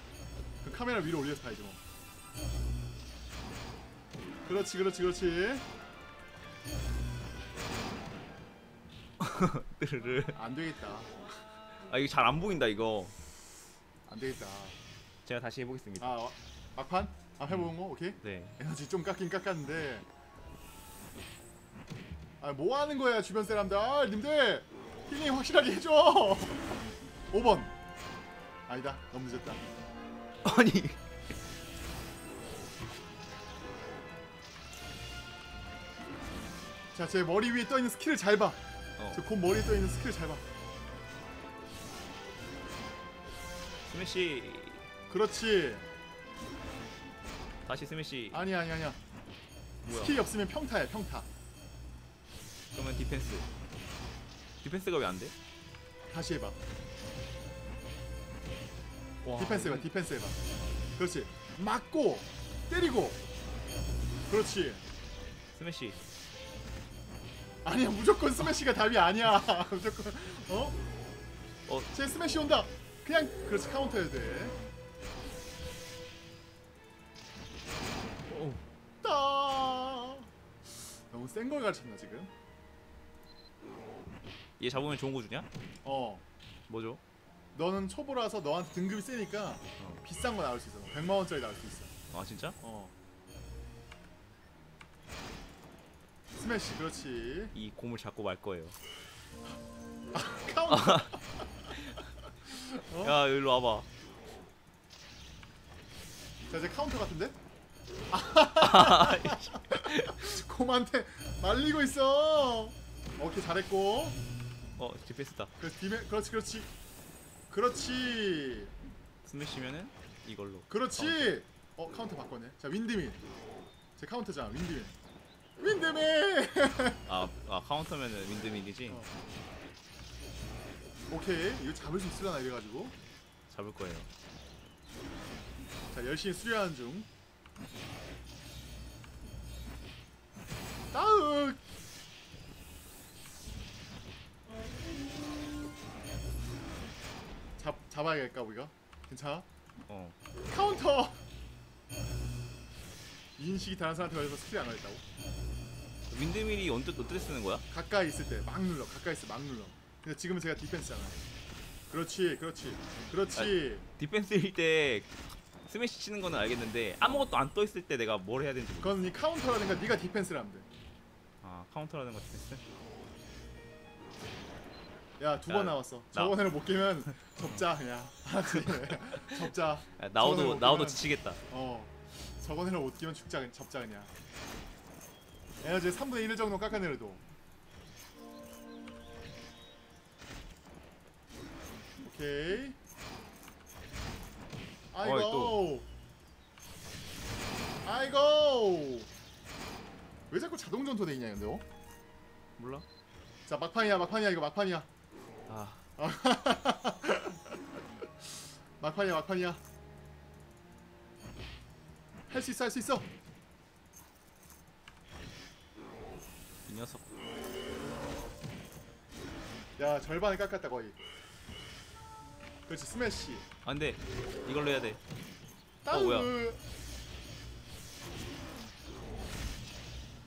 그 카메라 위로 올려서 봐야지 뭐. 그렇지 그렇지 그렇지. 뜨르르. 안 되겠다. 아 이거 잘 안 보인다 이거. 안 되겠다. 제가 다시 해보겠습니다. 아 와- 막판? 아 해보는 거? 오케이. 네. 에너지 좀 깎긴 깎았는데. 아 뭐 하는 거야 주변 사람들? 아 님들! 힐링 확실하게 해줘! 5번. 아니다 너무 늦었다 아니. 자 쟤 머리 위에 떠있는 스킬을 잘봐 어. 저 곰 머리에 떠있는 스킬을 잘봐 스매시. 그렇지 다시 스매시. 아니야 아니야 아니야 뭐야? 스킬이 없으면 평타야 평타 그러면 디펜스. 디펜스가 왜 안 돼? 다시 해봐 와. 디펜스 해봐 디펜스 해봐 그렇지 맞고 때리고 그렇지 스매시. 아니야 무조건 스매시가 답이 아니야 무조건 어? 어. 쟤 스매시 온다 그냥 그렇지 카운터 해야 돼 오. 따 너무 센 걸 가르쳤나 지금 얘 잡으면 좋은 거 주냐? 어 뭐죠? 너는 초보라서 너한테 등급이 세니까 어. 비싼 거 나올 수 있어 100만 원짜리 나올 수 있어 아 진짜? 어 스매시 그렇지 이 곰을 잡고 말 거예요. 카운터 어? 야 여기로 와봐. 자 이제 카운터 같은데? 곰한테 말리고 있어 오케이 잘했고 어 디펜스다. 그 뒤에 그렇지 그렇지 그렇지. 스매시면은 이걸로. 그렇지. 어 카운터 바꿨네. 자 windmill. 쟤 카운터잖아 windmill. windmill 아, 아 카운터면은 windmill이지. 어. 오케이. 이거 잡을 수 있으려나 이래가지고. 잡을 거예요. 자 열심히 수리하는 중. 따윽 잡, 잡아야겠까 우리가? 괜찮아? 어. 카운터! 인식이 다른 사람한테 걸려서 스킬이 안 걸렸다고? windmill이 언제 어떻게 쓰는 거야? 가까이 있을 때 막 눌러 가까이 있을 때 막 눌러 근데 지금은 쟤가 디펜스잖아 그렇지 그렇지 그렇지 디펜스일 때 스매시 치는 거는 알겠는데 아무것도 안 떠 있을 때 내가 뭘 해야 되는지 모르. 그건 네 카운터라든가 네가 디펜스를 하면 아 카운터라는 거 디펜스? 두 야, 번 나왔어. 저번에는 못 깨면 접자 그냥. 알았지. 접자. 야, 나오도 못 나오도 지치겠다. 어. 저번에는 못 깨면 죽자 그냥 접자 그냥. 에너지 3분의 1 정도 깎아내려도. 오케이. 아이고. 어이, 또. 아이고. 왜 자꾸 자동 전투 돼 있냐 근데 어? 몰라? 자 막판이야 막판이야 이거 막판이야 아 막판이야 막판이야 할 수 있어 할 수 있어 이 녀석. 야 절반을 깎았다 거의 그렇지 스매시 아 근데 이걸로 해야 돼. 다운 뭐야?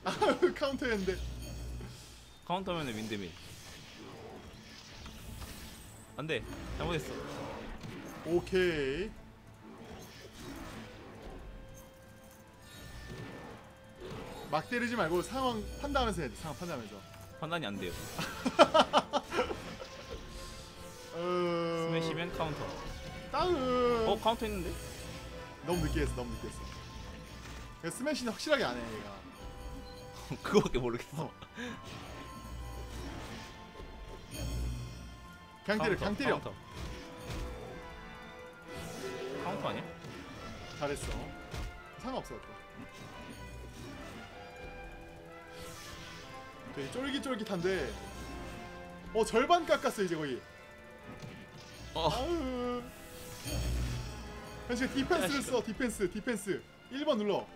아우 카운터였는데 카운터면은 윈드밀. 안돼 잘못했어. 오케이 막 때리지 말고 상황 판단하면서 해야 돼 상황 판단하면서 판단이 안 돼요. 어... 스매시면 카운터. 다운 어 카운터 있는데? 너무 늦게 했어 너무 늦게 했어 스매시는 확실하게 안해 얘가 그거밖에 모르겠어. 그냥 때려 그냥 때려 카운터. 카운터 아니야? 잘했어. 상관없어 또. 되게 쫄깃쫄깃한데. 어 절반 깎았어 이제 거의. 어. 아우 현실 디펜스를 써 디펜스 디펜스. 1번 눌러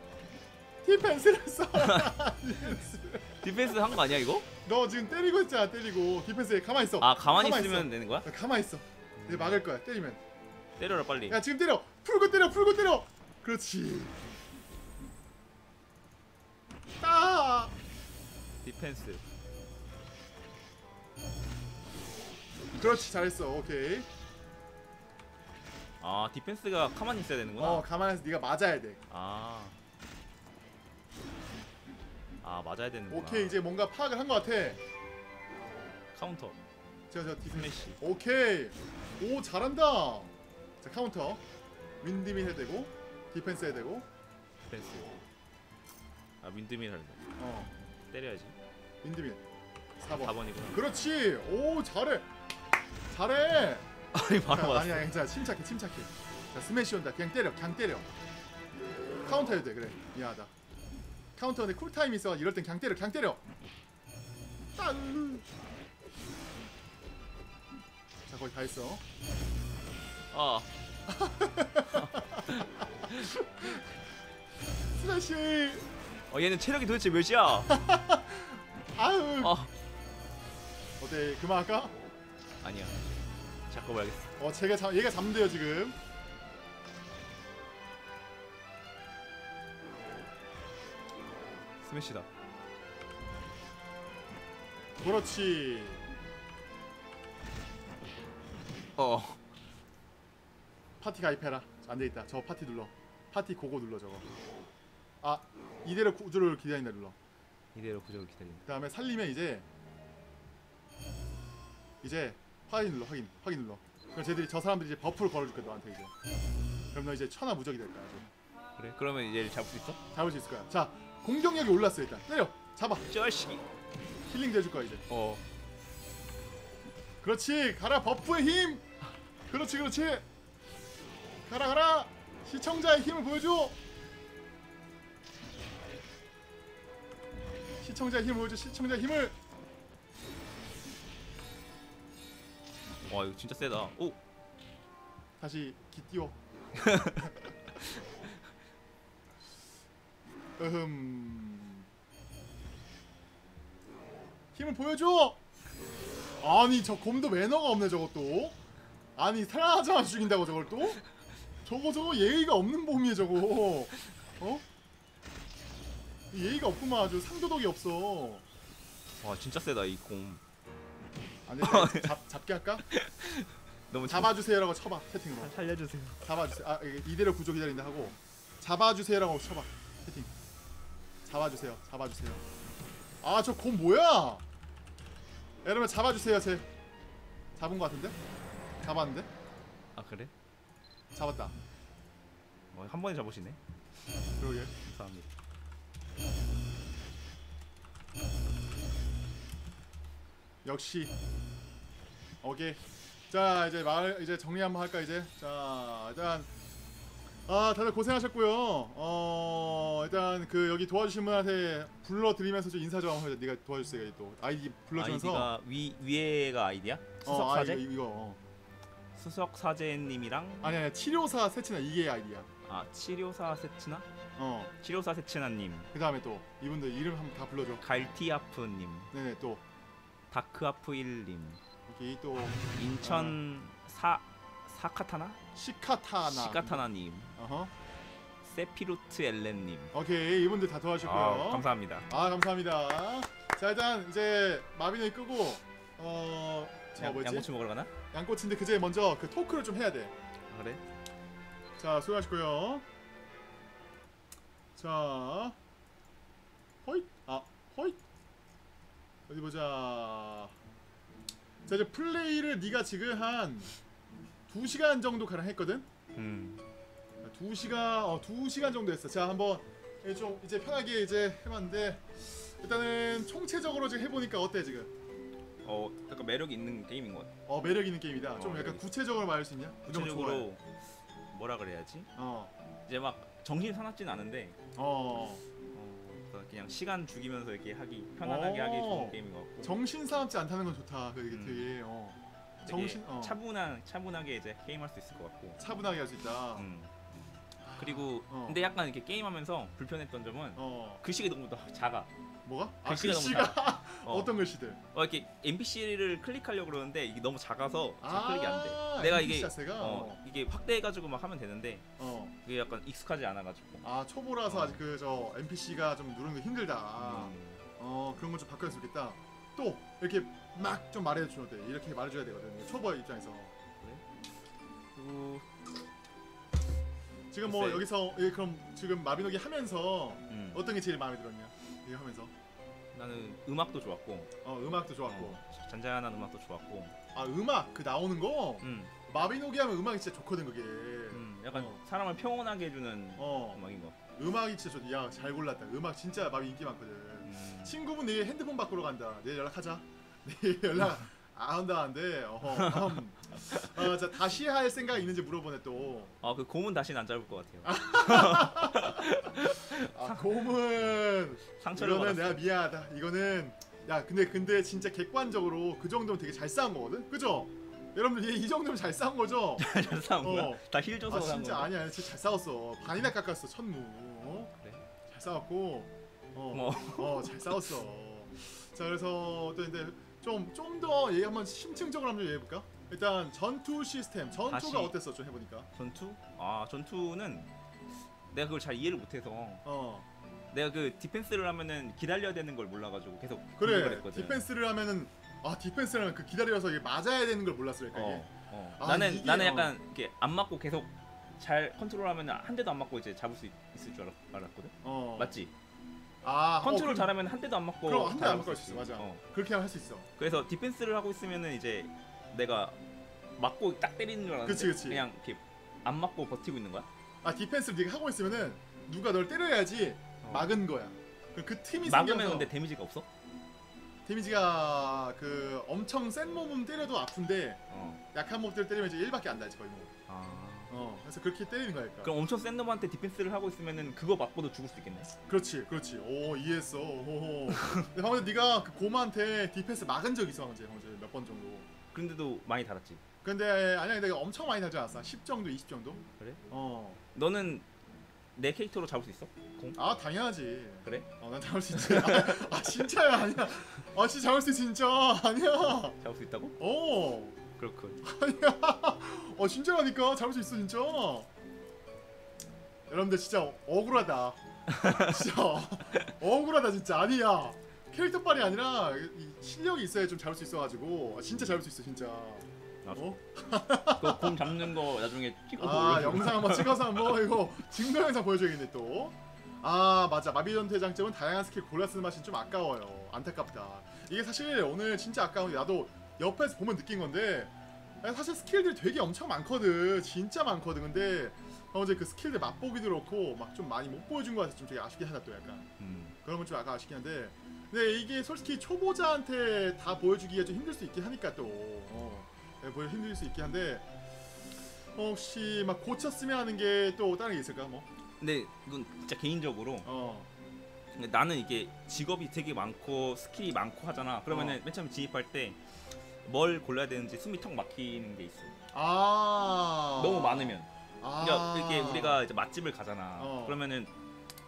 디펜스를 써 디펜스. 한 거 아니야 이거? 너 지금 때리고 있잖아 때리고 디펜스에 가만히 있어 아 가만히 가만히 있으면 있어. 되는 거야? 야, 가만히 있어 이제 막을 거야 때리면 때려라 빨리. 야 지금 때려 풀고 때려 풀고 때려 그렇지 따 디펜스. 그렇지 잘했어 오케이 아 디펜스가 가만히 있어야 되는구나. 어 가만히 있어 네가 맞아야 돼 아. 아 맞아야 되는구나. 오케이 이제 뭔가 파악을 한 것 같아. 카운터. 쟤가 저 디펜스. 스매시. 오케이. 오 잘한다. 자 카운터. windmill 해야 되고 디펜스 해야 되고. 디펜스. 아 windmill 할래. 어. 때려야지. windmill 4번 4번이구나. 그렇지. 오 잘해. 잘해. 아니 바로 자, 맞았어. 아니야. 괜찮아 침착해 침착해. 자 스매시 온다. 그냥 때려 그냥 때려. 카운터 해도 돼 그래. 미안하다 카운터 근데 cooltime이 있어 이럴 땐 그냥 때려 그냥 때려 땅. 자 거의 다 했어 아 스매시 어, 얘는 체력이 도대체 몇이야? 아유 아 어때 그만 할까? 아니야. 자꾸 봐야겠어. 어 제가 잡 얘가 잡는데요 지금 스매시다. 그렇지 어. 파티 가입해라 안 되겠다 저 파티 눌러 파티 go go 눌러 저거 아 이대로 구조를 기다린다 눌러 이대로 구조를 기다린다. 그 다음에 살리면 이제 이제 확인 눌러 확인 확인 눌러 그럼 쟤들이 저 사람들이 이제 buff를 걸어줄 거야 너한테 이제 그럼 너 이제 천하 무적이 될 거야. 그래? 그러면 얘를 잡을 수 있어? 잡을 수 있을 거야 자 공격력이 올랐어 일단. 때려. 잡아. 자식이. 힐링 돼줄 거야 이제? 어. 그렇지. 가라 버프의 힘! 그렇지 그렇지. 가라 가라. 시청자의 힘을 보여줘. 시청자 힘을 보여줘 시청자 힘을. 와 이거 진짜 세다. 오. 다시 기 띄워 으흠 힘을 보여줘 아니 저 곰도 매너가 없네 저것도 아니 살아나자마자 죽인다고 저걸 또 저거 저거 예의가 없는 봄이에 저거 어? 예의가 없구만 아주 상도덕이 없어 와 진짜 세다 이 공. 안돼 잡, 잡게 할까? 너무 잡아주세요라고 쳐봐 채팅으로 살려주세요. 잡아주세요. 아 이대로 구조 기다린다 하고 잡아주세요라고 쳐봐. 채팅. 잡아주세요. 잡아주세요. 아 저 곰 뭐야? 여러분 잡아주세요. 제 잡은 거 같은데? 잡았는데? 아 그래? 잡았다. 어, 한 번에 잡으시네. 그러게. 감사합니다. 역시. 오케이. 자 이제 말 이제 정리 한번 할까 이제. 자 일단 아 다들 고생하셨고요. 어 일단 그 여기 도와주신 분한테 불러드리면서 좀 인사 좀 해줘. 네가 도와주세요. 또 아이디 불러주면서. 아이디가 위 위에가 아이디야? 수석 어, 아? 이거, 이거 어. 수석 사제님이랑 아니 아니 치료사 세치나 이게 아이디야. 아 치료사 세치나? 어. 치료사 세치나님, 그 다음에 또 이분들 이름 한번 다 불러줘. 갈티아프님, 네네 또 다크아프일님, 여기 또 인천 사 사카타나? 시카타나. 시카타나님, 어허. 세피루트 엘렌님. 오케이 이분들 다 도와주셨고요. 아, 감사합니다. 아 감사합니다. 자 일단 이제 마비노 끄고 어. 저 양, 뭐지? 양고추 먹으러 가나? 양꼬치인데 그제 먼저 그 토크를 좀 해야 돼. 아, 그래? 자 수고하셨고요. 자. 허잇. 아 허잇. 어디 보자. 자 이제 플레이를 네가 지금 한 2시간 정도 가량 했거든? 음. 2시간 어 2시간 정도 했어. 자, 한번 좀 이제 편하게 이제 해 봤는데 일단은 총체적으로 지금 해 보니까 어때 지금? 어, 약간 매력 있는 게임인 것 같아. 어, 매력 있는 게임이다. 좀 어, 약간 매력 구체적으로 말할 수 있냐? 구체적으로 뭐라 그래야지? 어. 이제 막 정신 사납진 않은데 어. 어, 그냥 시간 죽이면서 이렇게 하기 편안하게 어. 하기 좋은 게임인 것 같고. 정신 사납지 않다는 건 좋다. 그 이게 음. 되게 어. 되게 정신 어. 차분한 차분하게 이제 게임할 수 있을 것 같고. 차분하게 할 수 있다. 음. 그리고 어. 근데 약간 이렇게 게임하면서 불편했던 점은 어. 글씨가 너무 더 작아. 뭐가? 아, 글씨가 너무 글씨가 어, 어 떤 글씨들? 어, 이렇게 NPC를 클릭하려고 그러는데 이게 너무 작아서 잘 아, 클릭이 안 돼. 내가 이게 NPC 자체가 어, 이게 확대해가지고 막 하면 되는데 어. 이게 약간 익숙하지 않아가지고. 아, 초보라서 어. 아직 그 저 NPC가 좀 누르는 게 힘들다. 음. 어 그런 거좀 바꿔야 좋겠다. 또 이렇게 막 좀 말해줘야 돼. 이렇게 말해줘야 되거든. 초보 입장에서. 그리고 지금 뭐 글쎄. 여기서 예, 그럼 지금 마비노기 하면서 음, 어떤 게 제일 마음에 들었냐? 이거 하면서 나는 음악도 좋았고 어 음악도 좋았고 어, 잔잔한 음악도 좋았고. 아 음악 그 나오는 거 음, 마비노기 하면 음악이 진짜 좋거든 그게. 음, 약간 어. 사람을 평온하게 해주는 어 음악인 것. 음악이 진짜 좋. 야잘 골랐다. 음악 진짜 마비 인기 많거든. 음. 친구분 내일 핸드폰 바꾸러 간다. 내일 연락하자. 내일 연락 안 한다는데. 어, 음. 어, 자 다시 할 생각 있는지 물어보네 또. 아, 그 곰은 다시는 안 잡을 것 같아요. 아 곰은 상처를 이거는 받았어. 내가 미안하다. 이거는 야 근데 근데 진짜 객관적으로 그 정도면 되게 잘 싸운 거거든. 그죠? 여러분들 얘이 정도면 잘 싸운 거죠? 잘 싸운 거야? 어. 다힐 줘서 아한 진짜 거야? 아니야 아니, 진짜 잘 싸웠어. 반이나 깎았어 천무. 어? 그래? 잘 싸웠고 고마워. 어어잘 싸웠어. 자 그래서 또 이제 좀 좀 더 얘기 한번 심층적으로 한번 얘기해 볼까? 일단 전투 시스템 전투가 다시. 어땠어 좀 해보니까. 전투? 아 전투는 내가 그걸 잘 이해를 못해서 어 내가 그 디펜스를 하면은 기다려야 되는 걸 몰라가지고 계속 공격을 그래 했거든. 디펜스를 하면은 아 디펜스를 하면 그 기다려서 이게 맞아야 되는 걸 몰랐어 그러니까 이게. 어, 어. 아, 나는 이게, 나는 어. 약간 이렇게 안 맞고 계속 잘 컨트롤하면 한 대도 안 맞고 이제 잡을 수 있, 을줄 알았, 알았거든. 어 맞지? 아 컨트롤 어, 잘하면 한 대도 안 맞고 그럼 한다 대안 잡을 맞고 할수 있어 맞아. 어. 그렇게 하면 할수 있어. 그래서 디펜스를 하고 있으면은 이제 내가 맞고 딱 때리는 줄 알았는데 그치, 그치. 냥 이렇게 안 맞고 버티고 있는 거야. 아 디펜스를 네가 하고 있으면은 누가 널 때려야지 어. 막은 거야. 그, 그 팀이 막으면 근데 데미지가 없어? 데미지가 그 엄청 센 mob은 때려도 아픈데 어. 약한 mob들 때리면 이제 1밖에 안 나지 거의 뭐. 아. 어 그래서 그렇게 때리는 거야 그러니까. 그럼 엄청 센 놈한테 디펜스를 하고 있으면은 그거 맞고도 죽을 수 있겠네. 그렇지 그렇지 오 이해했어 오호 근데 방금 네가 그 곰한테 디펜스 막은 적 있어 방금 방금 몇 번 정도 그런데도 많이 달았지. 근데 아니야 내가 엄청 많이 하지 않았어 10 정도 20 정도 그래? 어아 너는 내 캐릭터로 잡을 수 있어? 공? 당연하지 그래? 어난 잡을 수 있지 아, 아 진짜야 아니야 아 진짜 잡을 수 있어 진짜 아니야 잡을 수 있다고? 어 그렇군. 어 진짜라니까 잡을 수 있어 진짜. 여러분들 진짜 억울하다. 진짜 억울하다 진짜. 아니야. 캐릭터 빨이 아니라 이 실력이 있어야 좀 잡을 수 있어가지고. 아, 진짜 잡을 수 있어 진짜. 나도. 어? 그 곰 잡는 거 나중에 찍어서 아. 영상 한번 찍어서 한번 이거 증거 영상 보여줘야겠네 또 아 맞아. 마비 전투의 장점은 다양한 스킬 골라 쓰는 맛이 좀 아까워요. 안타깝다. 이게 사실 오늘 진짜 아까운 게 나도 옆에서 보면 느낀 건데 사실 스킬들이 되게 엄청 많거든 진짜 많거든 근데 어, 이제 그 스킬들 맛보기도 그렇고 막 좀 많이 못 보여준 거 같아서 좀 되게 아쉽긴 하다 또 약간 음. 그런 건 좀 아까 아쉽긴 한데 근데 이게 솔직히 초보자한테 다 보여주기가 좀 힘들 수 있긴 하니까 또 어, 네, 보여 힘들 수 있긴 한데 어, 혹시 막 고쳤으면 하는 게 또 다른 게 있을까 뭐? 근데 이건 진짜 개인적으로 어, 근데 나는 이게 직업이 되게 많고 스킬이 많고 하잖아. 그러면은 어. 맨 처음 진입할 때 뭘 골라야 되는지 숨이 턱 막히는 게 있어. 아 너무 많으면. 아, 그러니까 이게 우리가 이제 맛집을 가잖아. 어. 그러면은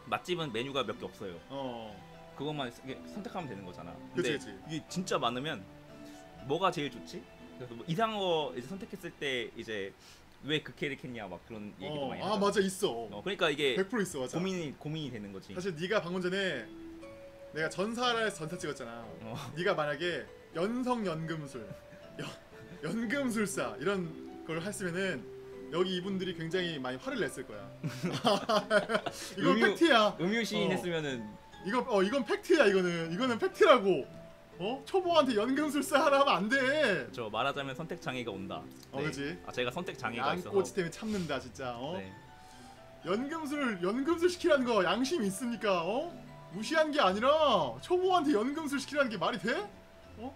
맛집은 메뉴가 몇 개 없어요. 어, 그것만 선택하면 되는 거잖아. 그치, 근데 그치. 이게 진짜 많으면 뭐가 제일 좋지? 그래서 뭐 이상한 거 이제 선택했을 때 이제 왜그 캐릭 했냐 막 그런 얘기도 어, 많이 아 하잖아. 맞아 있어 어, 그러니까 이게 100% 있어 맞아 고민이 고민이 되는 거지. 사실 네가 방금 전에 내가 전사를 전사 찍었잖아 어. 네가 만약에 연성 연금술 연, 연금술사 이런 걸 했으면은 여기 이분들이 굉장히 많이 화를 냈을 거야 이건 음유- 팩트야 음유 시인 어. 했으면은 이거 어 이건 팩트야 이거는 이거는 팩트라고 어 초보한테 연금술사 하라 하면 안 돼 저 말하자면 선택 장애가 온다. 어, 그치. 아 제가 선택 장애가 있어서. 양꼬치 때문에 참는다 진짜 어 네. 연금술 연금술 시키라는 거 양심 있습니까? 어? 무시한 게 아니라 초보한테 연금술 시키라는 게 말이 돼? 어?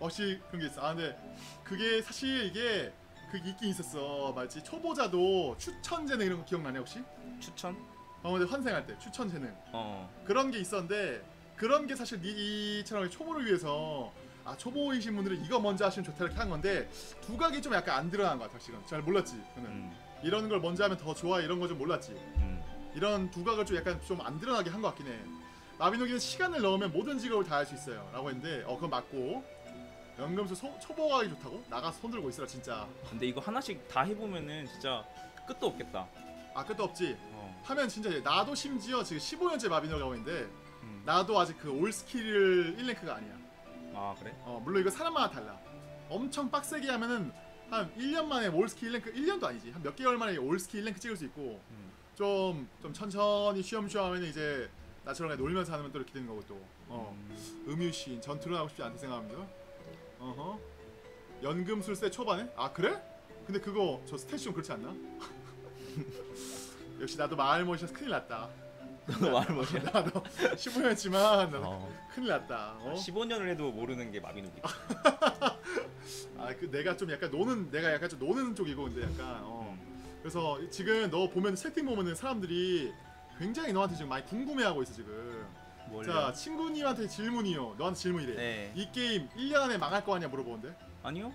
혹시 그런 게 있어. 아 근데 그게 사실 이게 그 있긴 있었어. 맞지? 초보자도 추천 재능 이런 거 기억나냐 혹시? 추천? 어 근데 환생할 때 추천 재능 어. 그런 게 있었는데 그런 게 사실 니- 이처럼 초보를 위해서 아 초보이신 분들은 이거 먼저 하시면 좋다 이렇게 한 건데 두각이 좀 약간 안 드러난 것 같아 사실은 잘 몰랐지 그는 음. 이런 걸 먼저 하면 더 좋아 이런 거 좀 몰랐지 음. 이런 두각을 좀 약간 좀 안 드러나게 한 것 같긴 해. 마비노기는 시간을 넣으면 모든 직업을 다 할 수 있어요. 라고 했는데 어 그건 맞고 연금술 소- 초보가기 좋다고? 나가서 손 들고 있으라 진짜. 근데 이거 하나씩 다 해보면은 진짜 끝도 없겠다. 아 끝도 없지. 어. 하면 진짜 나도 심지어 지금 15년째 마비노기 하고 있는데 음. 나도 아직 그 all skill 1랭크가 아니야. 아 그래? 어 물론 이거 사람마다 달라. 엄청 빡세게 하면은 한 1년 만에 all skill 1랭크 1년도 아니지. 한 몇 개월 만에 all skill 1랭크 찍을 수 있고 음. 좀 좀 천천히 쉬엄쉬엄 하면 이제 나처럼 그냥 놀면서 하면 또 이렇게 되는 거고 또. 어. 음. 음유시인 전투를 하고 싶지 않다 생각합니다. 어허. 연금술세 초반에? 아 그래? 근데 그거 저 스탯이 좀 그렇지 않나? 역시 나도 마을 모셔서 큰일 났다. 말을 못해. 나도 15년이지만 나도 어. 큰일 났다. 어? 15년을 해도 모르는 게 마비노기. 아그 내가 좀 약간 노는 내가 약간 좀 노는 쪽이고 근데 약간 어. 음. 그래서 지금 너 보면 채팅 보면은 사람들이 굉장히 너한테 지금 많이 궁금해하고 있어 지금. 뭘? 자 친구님한테 질문이요. 너한테 질문이래. 네. 이 게임 1년 안에 망할 거 아니야 물어보는데. 아니요.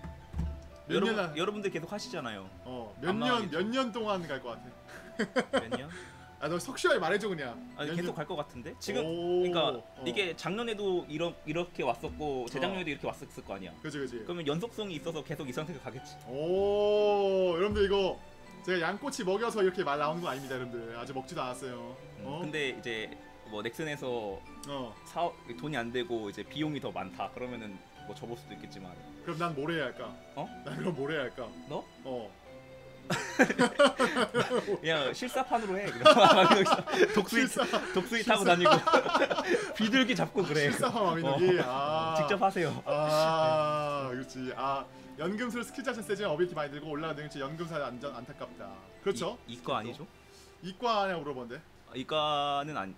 몇 여러분 년 안- 여러분들 계속 하시잖아요. 어, 몇안 년, 망하겠죠. 몇년 동안 갈 것 같아? 몇 년? 아, 너 석시하게 말해줘, 그냥. 아니 몇 계속 년- 갈것 같은데? 지금 오, 그러니까 어. 이게 작년에도 이러, 이렇게 왔었고 재작년에도 이렇게 왔었을 거 아니야. 그지, 그지. 그러면 연속성이 있어서 계속 이 상태가 가겠지. 오, 여러분들 이거 제가 양꼬치 먹여서 이렇게 말 나오는 거 아닙니다, 여러분들. 아직 먹지도 않았어요. 음, 어? 근데 이제 뭐 넥슨에서 어, 사 돈이 안 되고 이제 비용이 더 많다. 그러면은 뭐 접을 수도 있겠지만. 그럼 난 뭘 해야 할까? 어? 난 그럼 뭘 해야 할까? 너? 어. 그냥 실사판으로 해. 독수리 실사, 독수리 타고 다니고 비둘기 잡고 그래. 실사화 마미노기. 어. 아. 직접 하세요. 아, 그렇지. 아, 연금술 스킬 자체 세지만 어빌티 많이 들고 올라가는 게 연금사 안전 안타깝다. 그렇죠? 이, 이과 아니죠? 이과 하냐 물어본데. 아, 이과는 안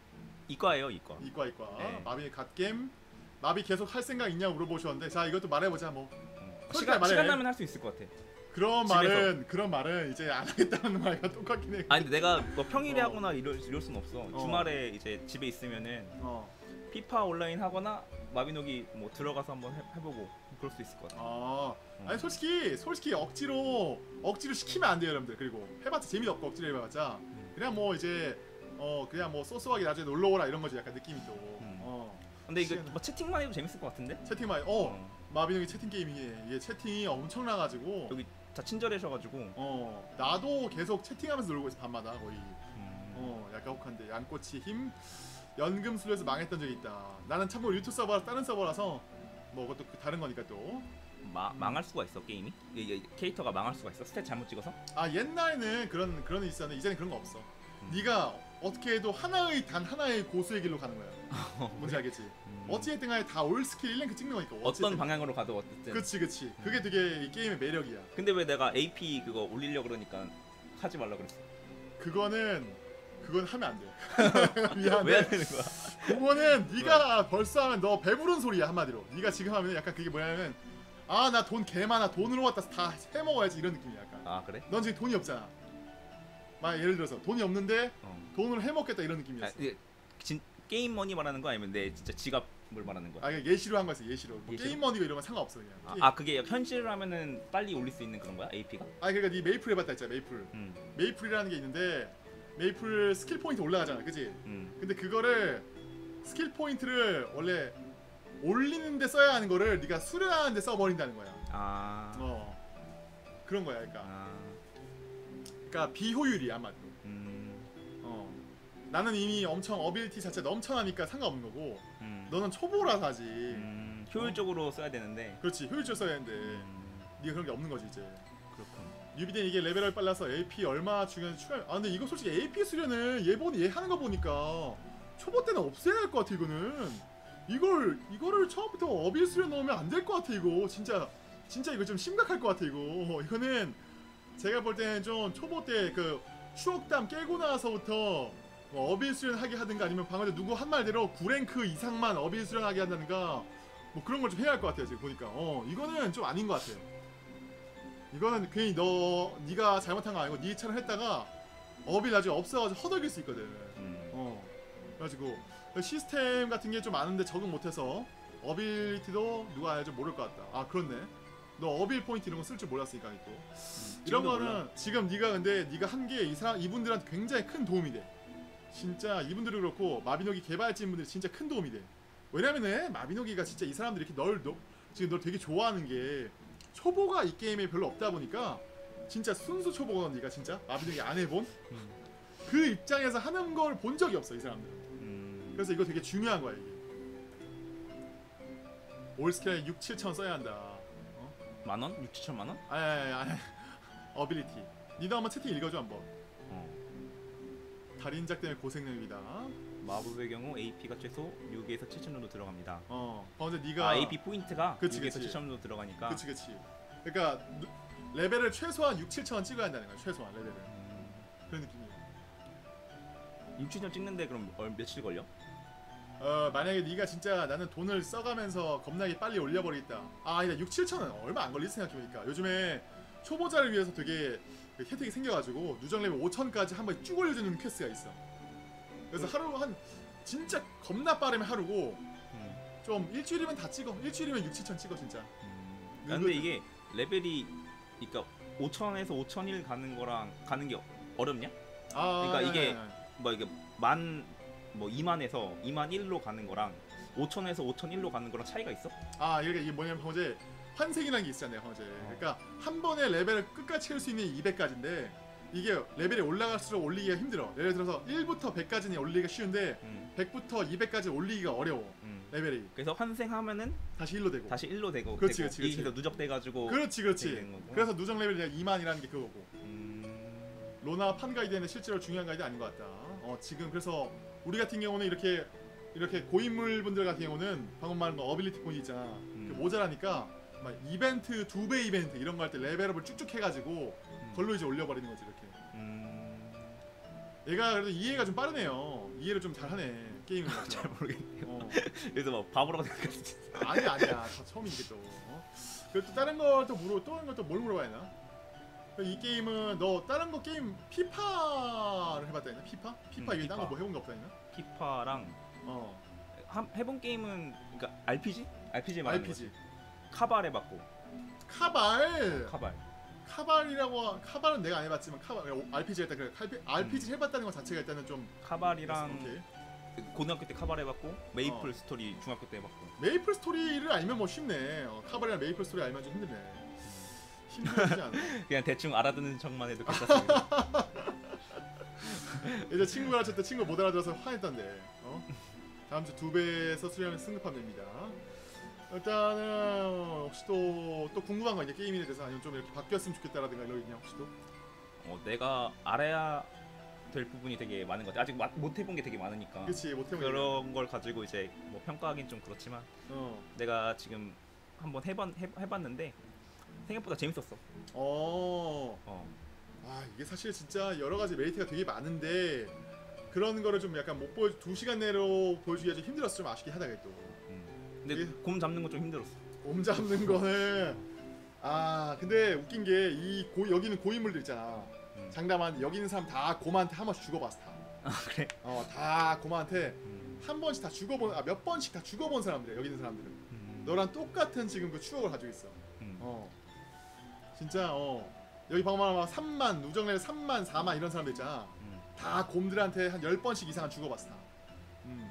이과예요, 이과. 이과 이과 네. 마비 갓겜 마비 계속 할 생각 있냐고 물어보셨는데 자 이것도 말해보자 뭐 음. 시간 말해. 시간 나면 할 수 있을 것 같아. 그런 집에서. 말은 그런 말은 이제 안 하겠다는 말과 똑같긴 해. 아니 근데 내가 뭐 평일에 어. 하거나 이럴, 이럴 순 없어. 어. 주말에 이제 집에 있으면은 어. 피파 온라인 하거나 마비노기 뭐 들어가서 한번 해, 해보고 그럴 수 있을 것 같아. 아. 아니 솔직히 솔직히 억지로 억지로 시키면 안 돼요, 여러분들. 그리고 해봤자 재미도 없고 억지로 해봤자 그냥 뭐 이제 어 그냥 뭐 소소하게 나중에 놀러 오라 이런 거지 약간 느낌이 또. 음. 어. 근데 이거 뭐 채팅만 해도 재밌을 것 같은데? 채팅만 어 어. 마빈 형이 채팅 게임이 이게 채팅이 엄청나가지고 여기 다 친절해셔가지고. 어 나도 계속 채팅하면서 놀고 있어 밤마다 거의. 음. 어 약간 혹한데 양꼬치 힘 연금 수료에서 망했던 적이 있다. 나는 참고로 유튜브 서버 다른 서버라서 뭐 그것도 그 다른 거니까 또. 마, 망할 수가 있어 게임이? 이게 캐릭터가 망할 수가 있어? stat 잘못 찍어서? 아 옛날에는 그런 그런 게 있었는데 이제는 그런 거 없어. 음. 네가 어떻게 해도 하나의 단 하나의 고수의 길로 가는 거야. 뭔지 알겠지? 음. 어찌됐든 간에 다 all skill 1랭크 찍는 거니까. 어떤. 방향으로 가도 어쨌든. 그치 그치. 그게 되게 이 게임의 매력이야. 근데 왜 내가 AP 그거 올리려 그러니까 하지 말라 그랬어? 그거는 그건 하면 안 돼. 미안해. 왜안 되는 거야? 그거는 네가 벌써 하면 너 배부른 소리야 한마디로. 네가 지금 하면 약간 그게 뭐냐면 아 나 돈 개 많아 돈으로 왔다 다 해먹어야지 이런 느낌이야 약간. 아 그래? 넌 지금 돈이 없잖아. 막 예를 들어서 돈이 없는데 어. 돈으로 해먹겠다 이런 아, 느낌이었어. 이게 진, 게임 머니 말하는 거 아니면 내 진짜 지갑을 말하는 거야? 아 예시로 한 거였어 예시로. 뭐 예시로? 게임 머니가 이런 건 상관없어 그냥. 아, 아 그게 현실을 하면은 빨리 올릴 수 있는 그런 거야? AP가? 아 그러니까 네 메이플 해봤다 했잖아 메이플. 음, 메이플이라는 게 있는데 메이플 스킬 포인트 올라가잖아, 그지? 음. 근데 그거를 스킬 포인트를 원래 올리는데 써야 하는 거를 네가 수련하는데 써버린다는 거야. 아, 어 그런 거야, 그러니까. 아, 그러니까 비효율이야 한마디로. 음, 어 나는 이미 엄청 ability 자체 넘쳐나니까 상관없는 거고 음, 너는 초보라서 하지. 음, 효율적으로 써야 되는데. 그렇지 효율적 써야 되는데 음, 네가 그런 게 없는 거지 이제. newbie된 이게 레벨을 빨라서 AP 얼마 중요한지 추가. 아 근데 이거 솔직히 AP 얘 보니 얘 하는 거 보니까 초보 때는 없애야 할 것 같아 이거는. 이걸 이거를 처음부터 어빌 수련 넣으면 안 될 것 같아 이거 진짜 진짜 이거 좀 심각할 것 같아 이거 이거는 제가 볼 때는 좀 초보 때 그 추억담 깨고 나서부터 뭐 어빌 수련하게 하든가 아니면 전에 누구 한 말대로 9랭크 이상만 어빌 수련하게 한다든가 뭐 그런 걸 좀 해야 할 것 같아요 지금 보니까 어 이거는 좀 아닌 것 같아요 이거는 괜히 너 네가 잘못한 거 아니고 네 차를 했다가 어빌 나중에 없어가지고 허덕일 수 있거든 음, 어 그래가지고 시스템 같은 게 좀 아는데 적응 못해서 어빌리티도 누가 알지 모를 것 같다 아 그렇네 너 어빌 포인트 이런 거 쓸 줄 몰랐으니까 또 음, 이런 거는 몰라. 지금 네가 근데 네가 한 게 이 사람 이분들한테 굉장히 큰 도움이 돼. 진짜 이분들도 그렇고 마비노기 개발진 분들이 진짜 큰 도움이 돼. 왜냐면은 마비노기가 진짜 이 사람들이 이렇게 널 너, 지금 널 되게 좋아하는 게 초보가 이 게임에 별로 없다 보니까 진짜 순수 초보거든 네가 진짜 마비노기 안 해본 음, 그 입장에서 하는 걸 본 적이 없어 이 사람들. 음, 그래서 이거 되게 중요한 거야 이게. all skill에 6, 7천 써야 한다. 만 원? 6, 7천만 원? 아니 아니 아니 ability. 니도 한번 채팅 읽어줘 한번. 어. 달인작 때문에 고생입니다. 마법의 경우 AP가 최소 6에서 7천 정도 들어갑니다. 어, 근데 네가 아, AP 포인트가 그치, 6에서 그치. 7천 정도 들어가니까. 그치 그치. 그러니까 누- 레벨을 최소한 6, 7천은 찍어야 한다는 거야. 최소한 레벨을. 음, 그런 느낌이야. 6, 7천 찍는데 그럼 얼, 며칠 걸려? 어, 만약에 네가 진짜 나는 돈을 써가면서 겁나게 빨리 올려버리겠다. 아, 아니다. 6, 7천은 얼마 안 걸릴 생각해보니까 요즘에 초보자를 위해서 되게 그 혜택이 생겨가지고 누적 레벨 5천까지 한 번에 쭉 올려주는 quest가 있어. 그래서 하루 한 진짜 겁나 빠르면 하루고 음. 좀 일주일이면 다 찍어. 일주일이면 6, 7천 찍어 진짜. 음. 이거- 근데 이게 레벨이 그러니까 5천에서 5천일 가는 거랑 가는 게 어렵냐? 아, 그러니까 이게- 네, 네. 뭐 이게 만뭐 2만에서 2만 1로 가는 거랑 5천에서 5천 1로 가는 거랑 차이가 있어? 아 이게 이게 뭐냐면 황제 환생이라는 게 있잖아요 황제 그러니까 한 번에 레벨을 끝까지 채울 수 있는 200까지인데 이게 레벨이 올라갈수록 올리기가 힘들어 예를 들어서 1부터 100까지는 올리기가 쉬운데 음. 100부터 200까지 올리기가 어려워 음. 레벨이 그래서 환생하면은 다시 1로 되고 다시 1로 되고 그렇지, 되고 그렇지, 그렇지. 이게 계속 누적돼 가지고 그렇지 그렇지. 그래서 누적 레벨이 2만이라는 게 그거고 음. 로나 판 가이드에는 실제로 중요한 가이드 아닌 것 같다 어 지금 그래서 우리 같은 경우는 이렇게 이렇게 고인물 분들 같은 경우는 방금 말한 거 어빌리티 포인트 있잖아 그 모자라니까 막 이벤트 두 배 이벤트 이런 거 할 때 레벨업을 쭉쭉 해가지고 걸로 이제 올려버리는 거지 이렇게. 음. 얘가 그래도 이해가 좀 빠르네요. 이해를 좀 잘하네 게임을. 잘 모르겠네요. 어. 그래서 막 바보라고 생각했지. 아니 아니야. 다 처음이니까 또. 어? 그리고 또 다른 걸또 물어 또 다른 걸또 뭘 물어봐야 되나? 이 게임은 너 다른 거 게임 피파를 해봤다 했나? 피파? 피파 음, 이게 딴거 피파. 뭐 해본 거 없다 했나? 피파랑 어 한, 해본 게임은 그러니까 RPG? RPG 말하는 RPG 거지. 카발 해봤고 카발 카발. 카발이라고 카발은 내가 안 해봤지만 카발 RPG 했다 그래 칼피, RPG 음. 해봤다는 것 자체가 일단은 좀 카발이랑 오케이. 고등학교 때 카발 해봤고 메이플 어. 스토리 중학교 때 해봤고. 메이플 스토리를 알면 뭐 쉽네 어, 카발이랑 메이플 스토리 알면 좀 힘드네 힘들지 않아 그냥 대충 알아듣는 척만 해도 괜찮습니다. 이제 친구가 가르칠 때 친구 못 알아들어서 화냈던데 어? 다음 주 두 배에서 수리하면 승급하면 됩니다 일단은 어, 혹시 또, 또 궁금한 거 있냐 게임에 대해서 아니면 좀 이렇게 바뀌었으면 좋겠다라든가 이런 거 있냐 혹시 또? 어, 내가 알아야 될 부분이 되게 많은 것 같아. 아직 마- 못 해본 게 되게 많으니까. 그치 못해본 그런 걸 가지고 이제 뭐 평가하긴 좀 그렇지만 어. 내가 지금 한번 해봤 해, 해봤는데 생각보다 재밌었어. 어. 어. 아 이게 사실 진짜 여러 가지 메리트가 되게 많은데 그런 거를 좀 약간 못 보여 두 시간 내로 보여주기가 좀 힘들어서 좀 아쉽긴 하다 또. 음. 근데 이게- 곰 잡는 건 좀 힘들었어. 몸 잡는 거는 아 근데 웃긴 게 이 고 여기는 고인물들 있잖아. 음. 장담한 여기 있는 사람 다 곰한테 한 번씩 죽어봤어 다. 아 그래? 어다 곰한테 음. 한 번씩 다 죽어본 아 몇 번씩 다 죽어본 사람들이야 여기 있는 사람들은. 음. 너랑 똑같은 지금 그 추억을 가지고 있어. 음. 어 진짜 어 여기 방금 막 3만 누정래 3만 4만 이런 사람들 있잖아. 음. 다 곰들한테 한 10번씩 이상은 죽어봤어 다. 음.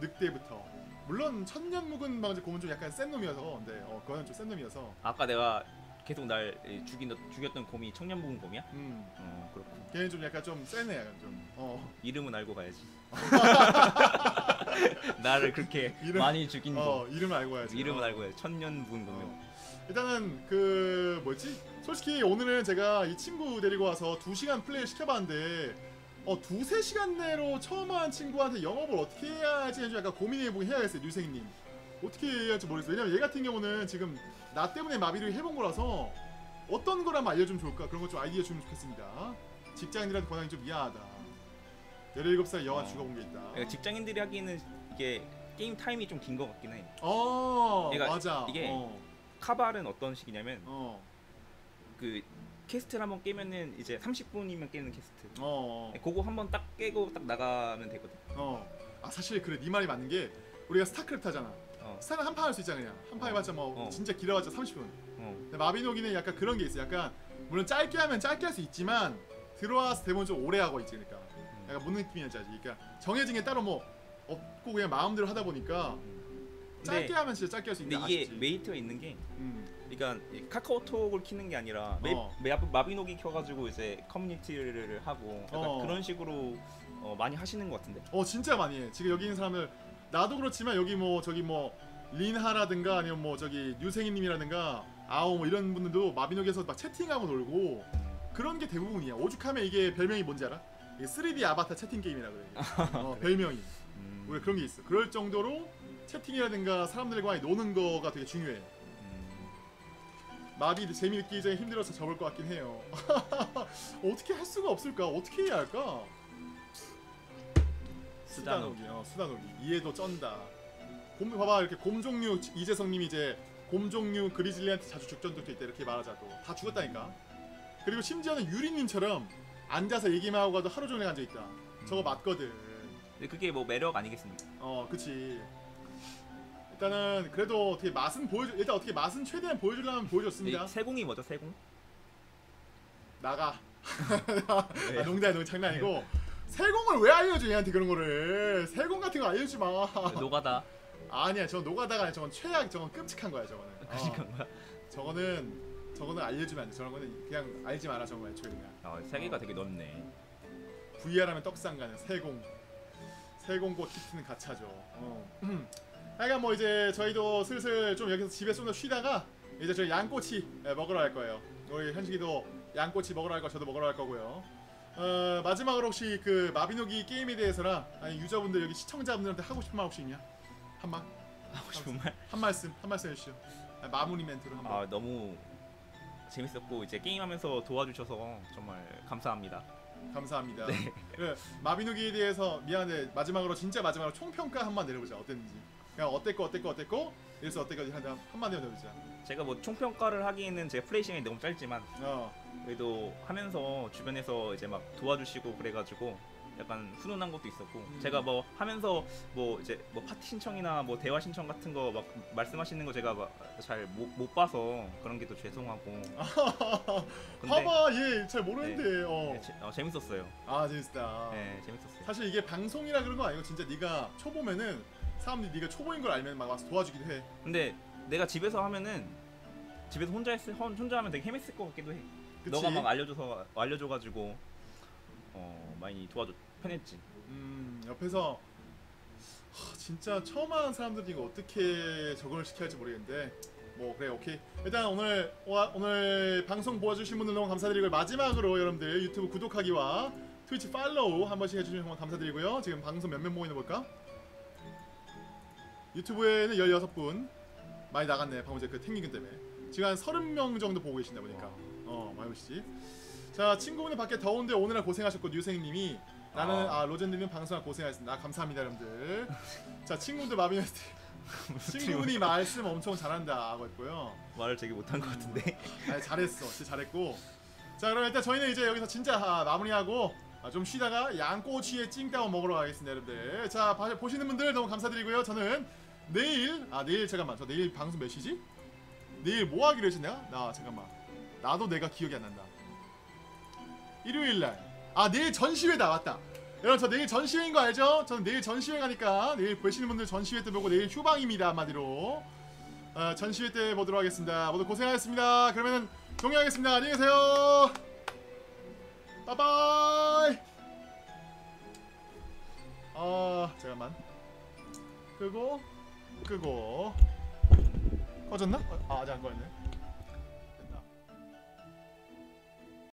늑대부터 물론 천년 묵은 방지 곰은 좀 약간 센 놈이어서 근데 어 그거는 좀 센 놈이어서 아까 내가 계속 날 이, 죽인 죽였던 곰이 청년 묵은 곰이야? 음 어 그렇고 걔는 좀 약간 좀 센애 약간 좀어 이름은 알고 가야지. 나를 그렇게 이름- 많이 죽인 어, 곰. 이름을 알고 해야지 이름은 어. 알고 해야지. 천년 묵은 곰이. 어. 일단은 그 뭐지 솔직히 오늘은 제가 이 친구 데리고 와서 2시간 플레이 시켜봤는데 어 두세 시간 내로 처음 한 친구한테 영업을 어떻게 해야 할지 좀 약간 고민해보긴 해야겠어요 뉴생님. 어떻게 해야 할지 모르겠어요. 왜냐면 얘 같은 경우는 지금 나 때문에 마비를 해본 거라서 어떤 거라면 알려주면 좋을까? 그런 거좀 아이디어 주면 좋겠습니다. 직장인들한테 권하기 좀 미안하다. 17살 여가 어. 죽어본 게 있다. 그러니까 직장인들이 하기에는 이게 게임 타임이 좀 긴 것 같긴 해. 어 그러니까 맞아. 이게 어, 카발은 어떤 식이냐면 어, 그 quest를 한번 깨면은 이제 30분이면 깨는 퀘스트. 어, 어. 그거 한번 딱 깨고 딱 나가면 되거든. 어. 아 사실 그래 네 말이 맞는 게 우리가 스타크래프트 하잖아. 어. 스타는 한 판 할 수 있잖아 그냥. 한판 어. 해봤자 뭐 어. 진짜 길어봤자 30분. 어. 근데 마비노기는 약간 그런 게 있어. 약간 물론 짧게 하면 짧게 할 수 있지만 들어와서 대부분 좀 오래 하고 있지 그러니까. 약간 무슨 느낌이었지? 그러니까 정해진 게 따로 뭐 없고 그냥 마음대로 하다 보니까 짧게 근데, 하면 진짜 짧게 할수 근데 있는데 이게 아쉽지. 메리트가 있는 게 음. 그러니까 이 카카오톡을 키는 게 아니라 매, 어. 매, 마비노기 켜가지고 이제 커뮤니티를 하고 어. 그런 식으로 어, 많이 하시는 것 같은데. 어 진짜 많이 해. 지금 여기 있는 사람들 나도 그렇지만 여기 뭐 저기 뭐 린하라든가 아니면 뭐 저기 뉴생이님이라든가 아오 뭐 이런 분들도 마비노기에서 막 채팅하고 놀고 그런 게 대부분이야. 오죽하면 이게 별명이 뭔지 알아? 이게 3D 아바타 채팅 게임이라 그래. 어, 별명이. 음, 우리 그런 게 있어. 그럴 정도로 채팅이라든가 사람들과 노는 거가 되게 중요해. 음, 마비 재미있기 전에 힘들어서 접을 것 같긴 해요. 어떻게 할 수가 없을까? 어떻게 해야 할까? 수단오기. 어, 수단오기. 이해도 쩐다. 곰 봐봐 이렇게 곰 종류 이재성님이 이제 곰 종류 그리즐리한테 자주 죽던 적도 있다 이렇게 말하자 또다 죽었다니까. 그리고 심지어는 유리님처럼 앉아서 얘기만 하고 가도 하루 종일 앉아 있다. 저거 음. 맞거든. 근데 그게 뭐 매력 아니겠습니까? 어, 그치. 일단은 그래도 어떻게 맛은 보여줘. 일단 어떻게 맛은 최대한 보여주려면 보여줬습니다. 이 세공이 뭐죠 세공? 나가. 네. 아, 농담 농 장난이고 세공을 왜 알려줘 얘한테 그런 거를 세공 같은 거 알려주지 마. 노가다 아니야, 저 노가다가 아니라 저건 최악, 저건 끔찍한 거야, 저거는. 어, 그러니까 거야. 저거는 저거는 알려주면 안 돼. 저런 거는 그냥 알지 마라, 저거 애초에 그냥. 아, 세계가 되게 넓네. VR하면 떡상 가는 세공. 세공과 키트는 가차죠. 어. 하여간 뭐 이제 저희도 슬슬 좀 여기서 집에 좀 더 쉬다가 이제 저희 양꼬치 예, 먹으러 갈 거예요. 우리 현식이도 양꼬치 먹으러 갈 거, 저도 먹으러 갈 거고요. 어, 마지막으로 혹시 그 마비노기 게임에 대해서랑 아니 유저분들 여기 시청자분들한테 하고 싶은 말 혹시 있냐? 한 말, 하고 싶은 말. 한 말씀, 한 말씀 해주시죠. 아, 마무리 멘트로 한 번. 아 너무 재밌었고 이제 게임하면서 도와주셔서 정말 감사합니다. 감사합니다. 네. 그 마비노기에 대해서 미안해 마지막으로 진짜 마지막으로 총평가 한번 내려보자 어땠는지 그냥 어땠고 어땠고 어땠고 이래서 어때까지 한다 한마디만 더 해보자. 제가 뭐 총평가를 하기에는 제가 플레이 시간이 너무 짧지만 어. 그래도 하면서 주변에서 이제 막 도와주시고 그래가지고 약간 훈훈한 것도 있었고 음. 제가 뭐 하면서 뭐 이제 뭐 파티 신청이나 뭐 대화 신청 같은 거 막 말씀하시는 거 제가 잘못 봐서 그런 게 또 죄송하고 봐봐 얘잘 모르는데 어. 네, 재, 어, 재밌었어요. 아 재밌다. 네 재밌었어요. 사실 이게 방송이라 그런 거 아니고 진짜 네가 초보면은 사람들이 네가 초보인 걸 알면 막 와서 도와주기도 해. 근데 내가 집에서 하면은 집에서 혼자 했을 혼- 혼자 하면 되게 헤맸을 것 같기도 해. 그치? 너가 막 알려줘서 알려줘가지고 어 많이 도와줘 편했지. 음 옆에서 하, 진짜 처음 하는 사람들이 이거 어떻게 적응을 시켜야 할지 모르겠는데 뭐 그래 오케이 일단 오늘 와, 오늘 방송 보아주신 분들 너무 감사드리고 마지막으로 여러분들 유튜브 구독하기와 트위치 팔로우 한 번씩 해주시면 정말 감사드리고요 지금 방송 몇명 모이나 볼까 유튜브에는 16분 많이 나갔네 방금 전에 그 탱기근 때문에 지금 한 30명 정도 보고 계신다 보니까 어 많이 보시지 자 친구분들 밖에 더운데 오느라 고생하셨고 뉴생님이 나는 아. 아 로젠님은 방송할 고생하셨습니다. 아, 감사합니다 여러분들. 자 친구분들 마비네스트 친구분이 말씀 엄청 잘한다 하고 있고요. 말을 되게 못한 것 같은데. 아, 잘했어, 진짜 잘했고. 자 그럼 일단 저희는 이제 여기서 진짜 아, 마무리하고 아, 좀 쉬다가 양꼬치에 찡따오 먹으러 가겠습니다 여러분들. 자 봐- 보시는 분들 너무 감사드리고요. 저는 내일 아 내일 잠깐만 저 내일 방송 몇 시지? 내일 뭐 하기로 했었냐? 나 잠깐만 나도 내가 기억이 안 난다. 일요일 날. 아 내일 전시회 나왔다. 여러분 저 내일 전시회인 거 알죠? 저는 내일 전시회 가니까 내일 보시는 분들 전시회 때 보고 내일 휴방입니다 한마디로. 어, 전시회 때 보도록 하겠습니다. 모두 고생하셨습니다. 그러면은 종료하겠습니다. 안녕히 계세요. 바이바이. 아 잠깐만. 끄고 끄고 꺼졌나? 어, 아 아직 안 꺼졌네.